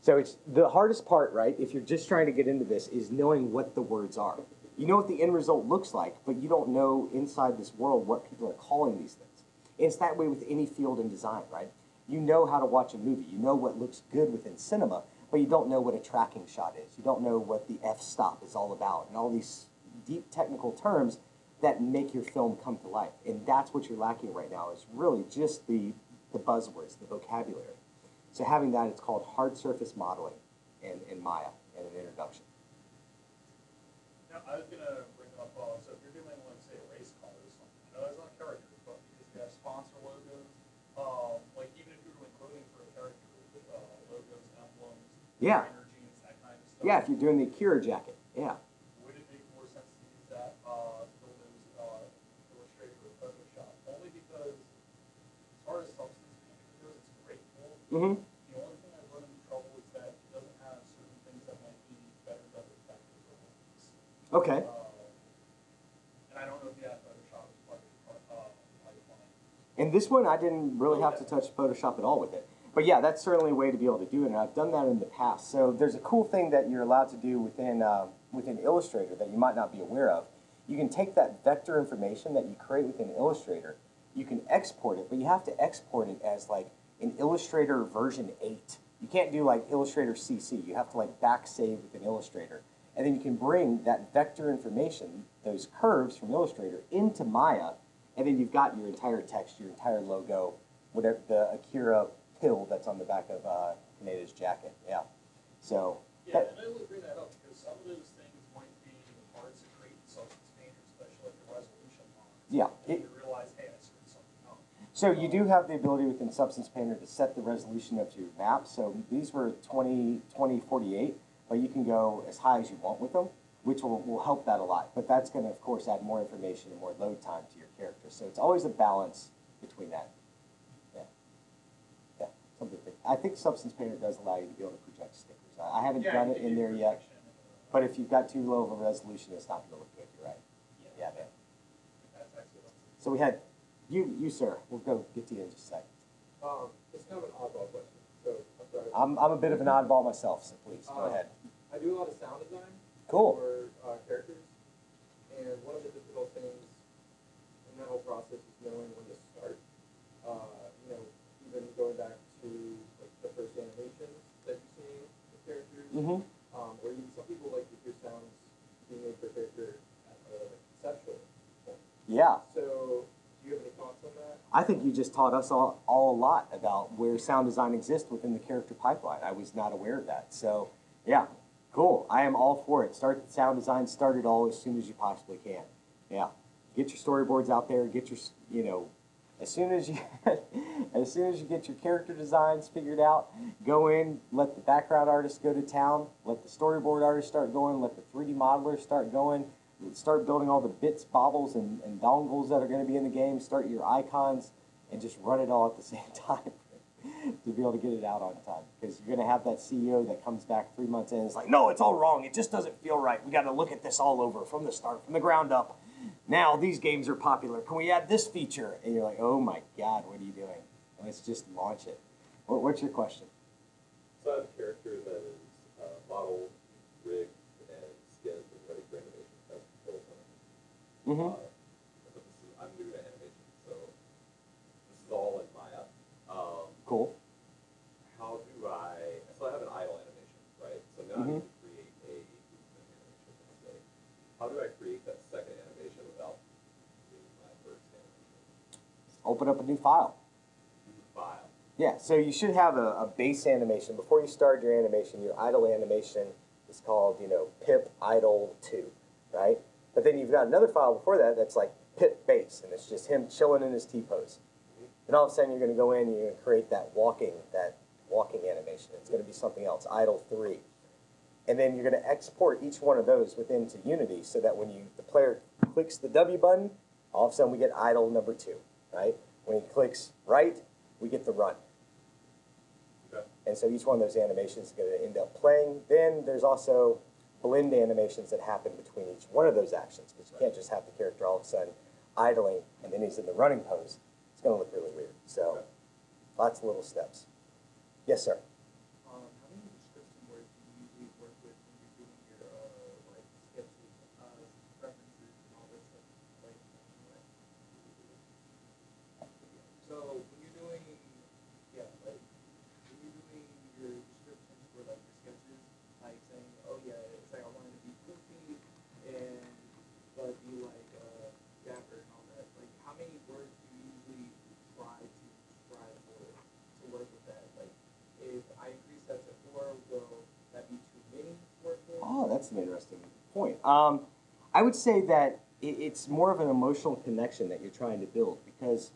So it's the hardest part, right? If you're just trying to get into this, is knowing what the words are. You know what the end result looks like, but you don't know inside this world what people are calling these things. And it's that way with any field in design, right? You know how to watch a movie. You know what looks good within cinema, but you don't know what a tracking shot is. You don't know what the f-stop is all about, and all these deep technical terms that make your film come to life. And that's what you're lacking right now is really just the, the buzzwords, the vocabulary. So having that, it's called hard surface modeling in, in Maya and an introduction. I was going to bring up uh, so if you're doing, like, say, a race car or something, I know it's not characters, but because you have sponsor logos, um, like, even if you're doing clothing for a character, uh, logos, emblems, yeah. energies, that kind of stuff. Yeah, if you're doing the Akira jacket, yeah. Would it make more sense to use that uh, those uh, Illustrator or Photoshop? Only because, as far as substance, because it's great. Mm-hmm. Okay. And I don't know if you have Photoshop as part of uh, pipeline. And this one, I didn't really have to touch Photoshop at all with it. But yeah, that's certainly a way to be able to do it, and I've done that in the past. So there's a cool thing that you're allowed to do within uh, within Illustrator that you might not be aware of. You can take that vector information that you create within Illustrator, you can export it, but you have to export it as like an Illustrator version 8. You can't do like Illustrator CC. You have to like back save within Illustrator. And then you can bring that vector information, those curves from Illustrator, into Maya, and then you've got your entire text, your entire logo, whatever the Akira pill that's on the back of uh, Kaneda's jacket. Yeah. So Yeah, that- and I would bring that up because some of those things might be hard to create in Substance Painter, especially like the resolution lines. Yeah, it- you realize, hey, I screwed something up. So you do have the ability within Substance Painter to set the resolution of your map. So these were 20, 2048, but you can go as high as you want with them, which will, will help that a lot. But that's going to, of course, add more information and more load time to your character. So it's always a balance between that. Yeah. Yeah. Something to think. I think Substance Painter does allow you to be able to project stickers. I I haven't Yeah, done it in there yet, projection and, but if you've got too low of a resolution, it's not going to look good. You're right. Yeah, man. So we had you, you, sir. We'll go get to you in just a second. Um, it's kind of an oddball question, so I'm. I'm, a bit of an oddball myself, so please go Uh, ahead. I do a lot of sound design Cool. for uh, characters, and one of the difficult things in that whole process is knowing when to start. Uh, you know, even going back to like the first animations that you see the characters, Mm-hmm. um, or even some people like to hear sounds being made for a character at a like, conceptual point. Yeah, So, do you have any thoughts on that? I think you just taught us all, all a lot about where sound design exists within the character pipeline. I was not aware of that. So, yeah, cool. I am all for it. Start sound design, start it all as soon as you possibly can. Yeah, get your storyboards out there. Get your, you know, as soon as you, as soon as you get your character designs figured out, go in, let the background artist go to town, let the storyboard artist start going, let the 3D modelers start going, start building all the bits, bobbles, and, and dongles that are going to be in the game, start your icons, and just run it all at the same time to be able to get it out on time. Because you're going to have that CEO that comes back three months in and is like, no, it's all wrong. It just doesn't feel right. We got to look at this all over from the start, from the ground up. Now these games are popular. Can we add this feature? And you're like, oh my God, what are you doing? Let's just launch it. What, what's your question? So I have a character that is uh, modeled, rigged, and skinned and ready for animation. That's the whole thing. Mm-hmm. Uh, this is, I'm new to animation, so this is all in Maya. Um, Cool. how do I? So I have an idle animation, right? So now Mhm. I can create a movement animation. Say. How do I create that second animation without doing my first animation? Open up a new file. New file. Yeah, so you should have a, a base animation. Before you start your animation, your idle animation is called, you know, pip idle 2, right? But then you've got another file before that that's like pip base, and it's just him chilling in his T-pose. Then all of a sudden you're going to go in and you're going to create that walking, that walking animation. It's going to be something else, idle 3. And then you're going to export each one of those within to Unity so that when you the player clicks the W button, all of a sudden we get idle number 2, right? When he clicks right, we get the run. Okay. And so each one of those animations is going to end up playing. Then there's also blend animations that happen between each one of those actions because you can't just have the character all of a sudden idling and then he's in the running pose. It's going to look really weird. So lots of little steps. Yes, sir. Um, how many description words do you usually work with when you're doing your, uh, like, sketches, uh, references and all this stuff? Like, like, so when you're doing, yeah, like, when you're doing your descriptions for, like, your sketches, like saying, oh, yeah, it's like I wanted to be goofy and, but be like, uh, dapper and all that, like, how many words do you usually try to strive for to work with that? Like, if I increase that to four, will that be too many words? for it? Oh, that's an interesting point. Um, I would say that it, it's more of an emotional connection that you're trying to build because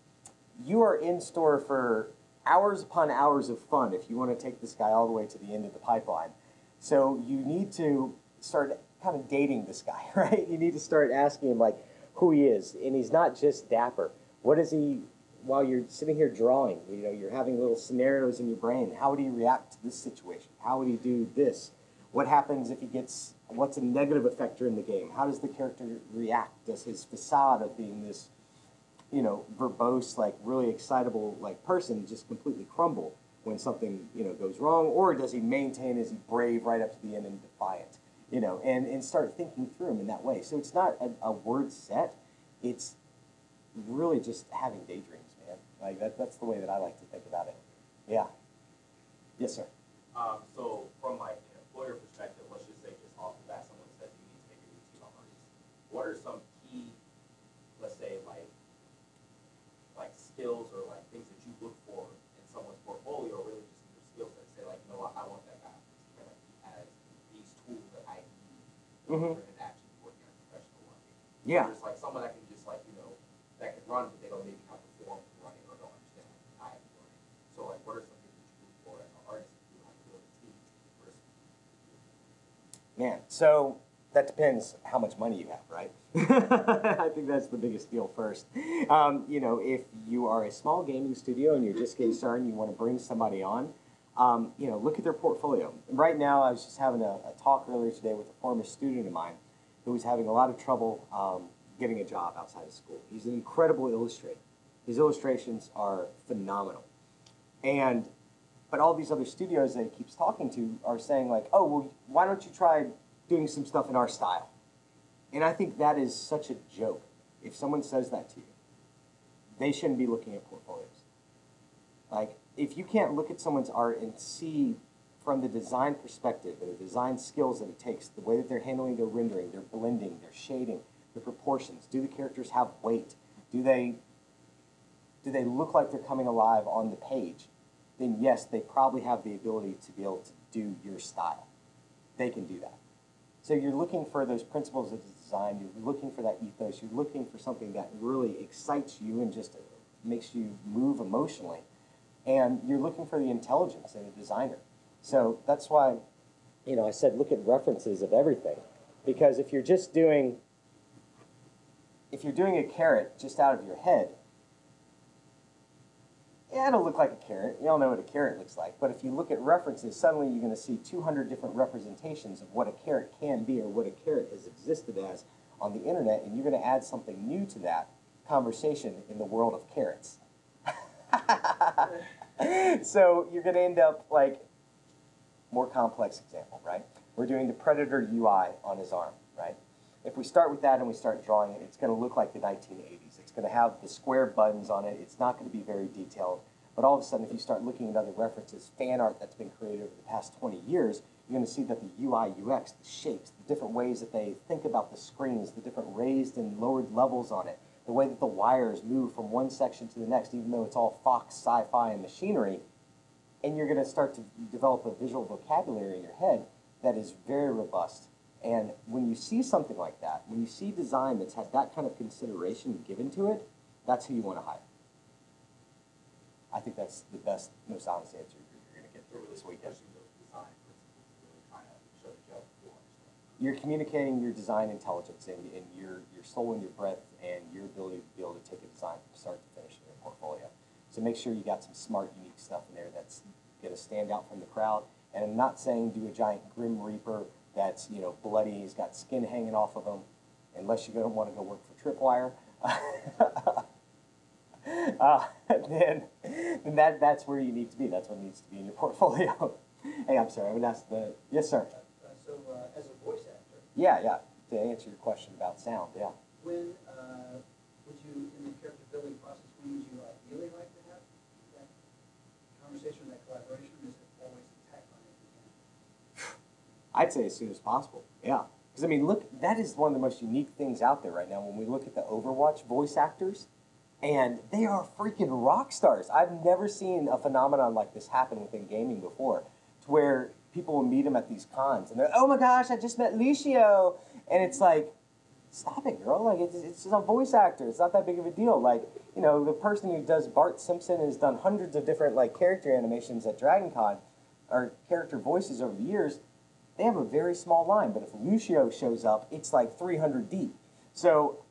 you are in store for hours upon hours of fun if you want to take this guy all the way to the end of the pipeline. So you need to start kind of dating this guy, right? You need to start asking him like who he is, and he's not just dapper. What is he? While you're sitting here drawing, you know, you're having little scenarios in your brain. How would he react to this situation? How would he do this? What happens if he gets? What's a negative effector in the game? How does the character react? Does his facade of being this, you know, verbose, like really excitable, like person just completely crumble when something you know goes wrong, or does he maintain? Is he brave right up to the end and defiant? You know, and and start thinking through him in that way. So it's not a, a word set. It's really just having daydreams, man. Like that, that's the way that I like to think about it. Yeah. Yes, sir. Um, so from like an employer perspective, let's just say just off the bat, someone says you need to make a new team already. What are some key, let's say like, like skills or like things that you look for in someone's portfolio, or really just your skill set? Say like, you know what, I want that guy. Like he has these tools that I need Mhm. for actions working in professional market. Yeah. There's like someone that can just like you know that can run, but they don't maybe not perform in running or don't understand like, I am running. So like, what are some things that you look for as an artist if you want to build a team Man, so that depends how much money you have, right? I think that's the biggest deal first. Um, you know, if you are a small gaming studio and you're just getting started and you want to bring somebody on, um, you know, look at their portfolio. Right now, I was just having a, a talk earlier today with a former student of mine who was having a lot of trouble um, getting a job outside of school. He's an incredible illustrator. His illustrations are phenomenal. And but all these other studios that he keeps talking to are saying like, oh, well, why don't you try doing some stuff in our style? And I think that is such a joke. If someone says that to you, they shouldn't be looking at portfolios. Like, if you can't look at someone's art and see from the design perspective the design skills that it takes, the way that they're handling their rendering, their blending, their shading, their proportions, do the characters have weight? Do they do they look like they're coming alive on the page? Then yes, they probably have the ability to be able to do your style. They can do that. So you're looking for those principles of design. You're looking for that ethos. You're looking for something that really excites you and just makes you move emotionally. And you're looking for the intelligence in a designer. So that's why, you know, I said look at references of everything, because if you're just doing, if you're doing a carrot just out of your head, it'll look like a carrot. You all know what a carrot looks like. But if you look at references, suddenly you're going to see 200 different representations of what a carrot can be or what a carrot has existed as on the internet, and you're going to add something new to that conversation in the world of carrots. so you're going to end up like more complex example, right? We're doing the Predator UI on his arm, right? If we start with that and we start drawing it, it's going to look like the 1980s. Going to have the square buttons on it. It's not going to be very detailed. But all of a sudden, if you start looking at other references, fan art that's been created over the past 20 years, you're going to see that the UI, UX, the shapes, the different ways that they think about the screens, the different raised and lowered levels on it, the way that the wires move from one section to the next, even though it's all Fox, sci-fi, and machinery, and you're going to start to develop a visual vocabulary in your head that is very robust. And when you see something like that, when you see design that's had that kind of consideration given to it, that's who you want to hire. I think that's the best, most honest answer you're going to get through this weekend. pushing those design principles, really trying to show the job you understand. You're communicating your design intelligence and, and your, your soul and your breadth and your ability to be able to take a design from start to finish in your portfolio. So make sure you got some smart, unique stuff in there that's going to stand out from the crowd. And I'm not saying do a giant Grim Reaper that's you know bloody, he's got skin hanging off of him, unless you don't want to go work for Tripwire. uh, then, then that that's where you need to be. That's what needs to be in your portfolio. hey, I'm sorry. I would ask the yes, sir. Uh, So, uh, as a voice actor, Yeah, yeah. To answer your question about sound, yeah. when, uh, would you, in the character building process, when would you ideally like to have that conversation, that collaboration, or is it always a tack on it again? I'd say as soon as possible. Yeah. Because, I mean, look, that is one of the most unique things out there right now when we look at the Overwatch voice actors. And they are freaking rock stars. I've never seen a phenomenon like this happen within gaming before, to where people will meet them at these cons and they're, oh my gosh, I just met Lucio. And it's like, stop it, girl. Like, it's, it's just a voice actor. It's not that big of a deal. Like, you know, the person who does Bart Simpson has done hundreds of different, like, character animations at Dragon Con, or character voices over the years they have a very small line, but if Lucio shows up, it's like 300 deep. So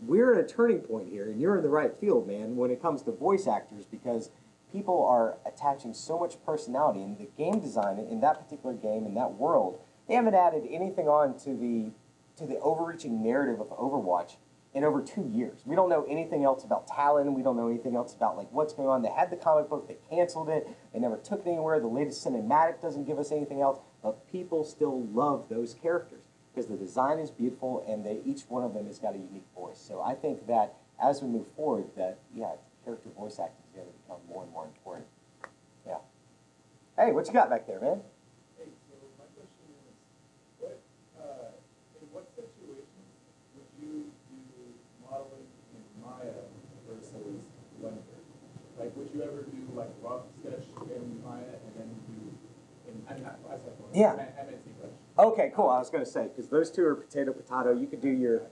we're at a turning point here, and you're in the right field, man, when it comes to voice actors because people are attaching so much personality in the game design in that particular game in that world. They haven't added anything on to the to the overreaching narrative of Overwatch in over two years. We don't know anything else about Talon. We don't know anything else about like what's going on. They had the comic book, they canceled it, they never took it anywhere. The latest cinematic doesn't give us anything else, but people still love those characters because the design is beautiful and they each one of them has got a unique voice. So I think that as we move forward, that yeah, character voice acting is going to become more and more important. Yeah. Hey, what you got back there, man? Would you do modeling in Maya versus Blender? Like, would you ever do like rough sketch in Maya and then do, in, I mean, Yeah. Okay, cool. I was going to say because those two are potato potato. You could do your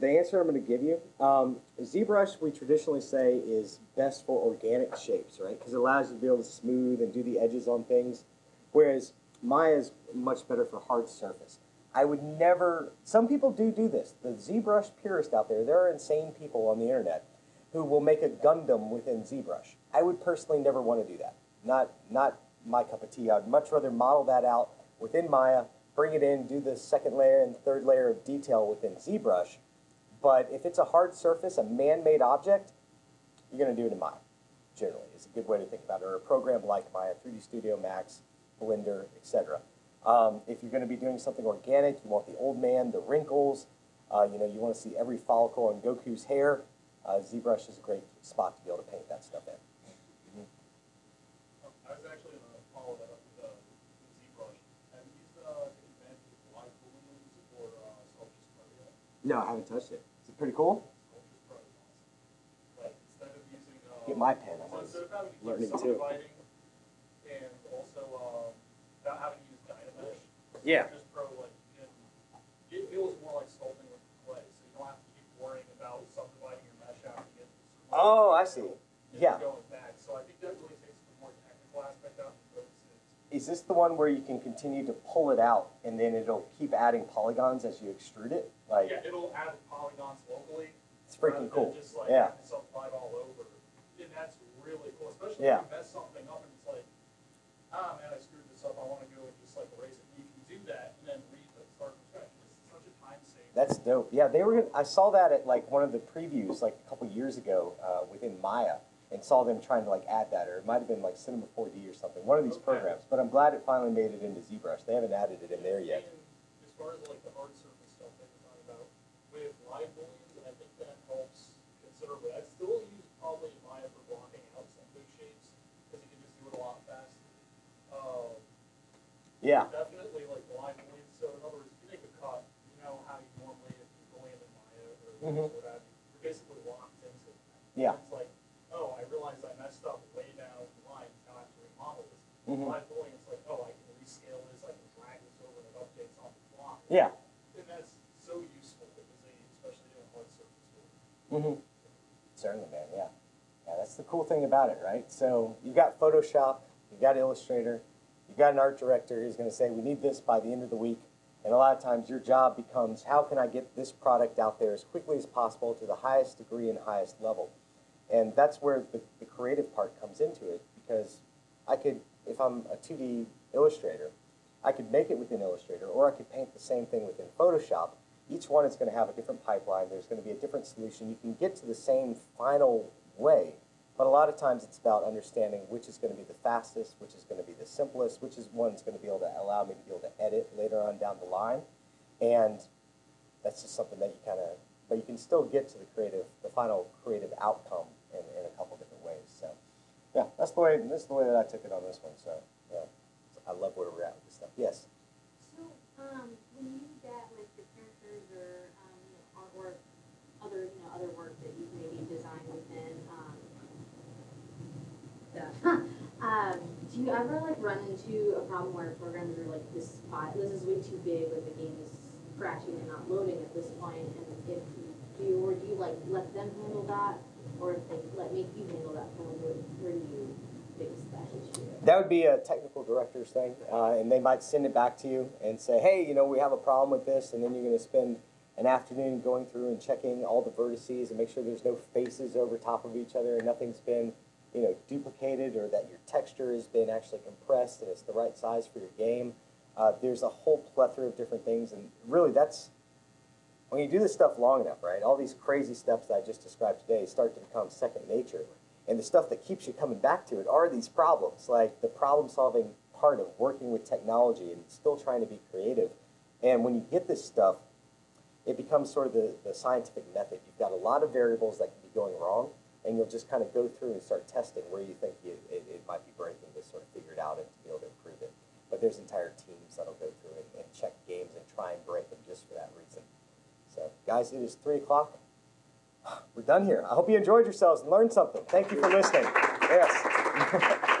the answer I'm going to give you. Um, ZBrush we traditionally say is best for organic shapes, right? Because it allows you to be able to smooth and do the edges on things, whereas Maya is much better for hard surface. I would never. Some people do do this. The ZBrush purist out there, there are insane people on the internet who will make a Gundam within ZBrush. I would personally never want to do that. Not not my cup of tea. I'd much rather model that out within Maya, bring it in, do the second layer and third layer of detail within ZBrush. But if it's a hard surface, a man-made object, you're going to do it in Maya. Generally, is a good way to think about it. Or a program like Maya, 3D Studio Max, Blender, etc. Um, if you're going to be doing something organic, you want the old man, the wrinkles. Uh, you know, you want to see every follicle on Goku's hair. Uh, ZBrush is a great spot to be able to paint that stuff in. Um, I was actually gonna follow that up with, uh, with ZBrush. Have you used, uh, the advantage of live booleans or, uh, Sculptris Pro yet? No, I haven't touched it. Is it pretty cool? Get my pen. I was learning too. and also, without having to use Dynamesh. Yeah. Sculptris Pro, like, you can, it feels more like sculpting with clay, so you don't have to keep worrying about subdividing your mesh out to get. Oh, I see. Yeah. So I think that really takes the more technical aspect out and focuses Is this the one where you can continue to pull it out and then it'll keep adding polygons as you extrude it? Like, Yeah, it'll add polygons locally. it's freaking cool. Just like Yeah. all over. And that's really cool, especially Yeah. if you mess something up and it's like, ah, man, I screwed this up, I wanna go and just like erase it. You can do that and then read the start from scratch. It's such a time saver. That's dope. Yeah, they were. I saw that at like one of the previews like a couple years ago uh, within Maya, and saw them trying to like add that, or it might have been like Cinema 4D or something. One of these Okay. programs. But I'm glad it finally made it into ZBrush. They haven't added it in there yet. And as far as like the hard surface stuff that you're talking about, with live booleans, I think that helps considerably. I'd still use probably Maya for blocking out some big shapes, because you can just do it a lot faster. Uh, Yeah. Definitely like live booleans, so in other words, if you make a cut, you know how you normally, if you go in Maya or Mhm. what have you, you're basically locked into it. Yeah. Mhm. Blind boolean, it's like, oh, I can rescale this, I can drag this over and it updates on the fly. Yeah. And that's so useful because they, especially doing hard surface. Mm-hmm. Certainly, man. Yeah. Yeah, that's the cool thing about it, right? So you've got Photoshop, you've got Illustrator, you've got an art director who's going to say, we need this by the end of the week. And a lot of times your job becomes, how can I get this product out there as quickly as possible to the highest degree and highest level? And that's where the, the creative part comes into it because I could, if I'm a 2D illustrator, I could make it within Illustrator or I could paint the same thing within Photoshop. Each one is going to have a different pipeline. There's going to be a different solution. You can get to the same final way, but a lot of times it's about understanding which is going to be the fastest, which is going to be the simplest, which is one's going to be able to allow me to be able to edit later on down the line. And that's just something that you kind of, but you can still get to the creative, the final creative outcome in, in a couple different ways. So, yeah, that's the way, that's the way that I took it on this one. So, yeah, I love where we're at with this stuff. Yes. So, um, when you get like your characters or, um, artwork, other, you know, other work that you've maybe designed within, um, the, um, do you ever like run into a problem where programs are like, this file, this is way too big, like the game is crashing and not loading at this point, and if you, do you, or do you like let them handle that? Or if they let, make you handle that, that would be a technical director's thing, uh, and they might send it back to you and say, hey, you know, we have a problem with this, and then you're gonna spend an afternoon going through and checking all the vertices and make sure there's no faces over top of each other and nothing's been, you know, duplicated or that your texture has been actually compressed and it's the right size for your game. Uh, there's a whole plethora of different things, and really that's when you do this stuff long enough, right? All these crazy steps that I just described today start to become second nature. And the stuff that keeps you coming back to it are these problems, like the problem solving part of working with technology and still trying to be creative. And when you get this stuff, it becomes sort of the, the scientific method. You've got a lot of variables that can be going wrong, and you'll just kind of go through and start testing where you think you, it, it might be breaking to sort of figure it out and to be able to improve it. But there's entire teams that'll go through and, and check games and try and break them just for that reason. So, guys, it is 3 o'clock. We're done here. I hope you enjoyed yourselves and learned something. Thank you for listening. Yes.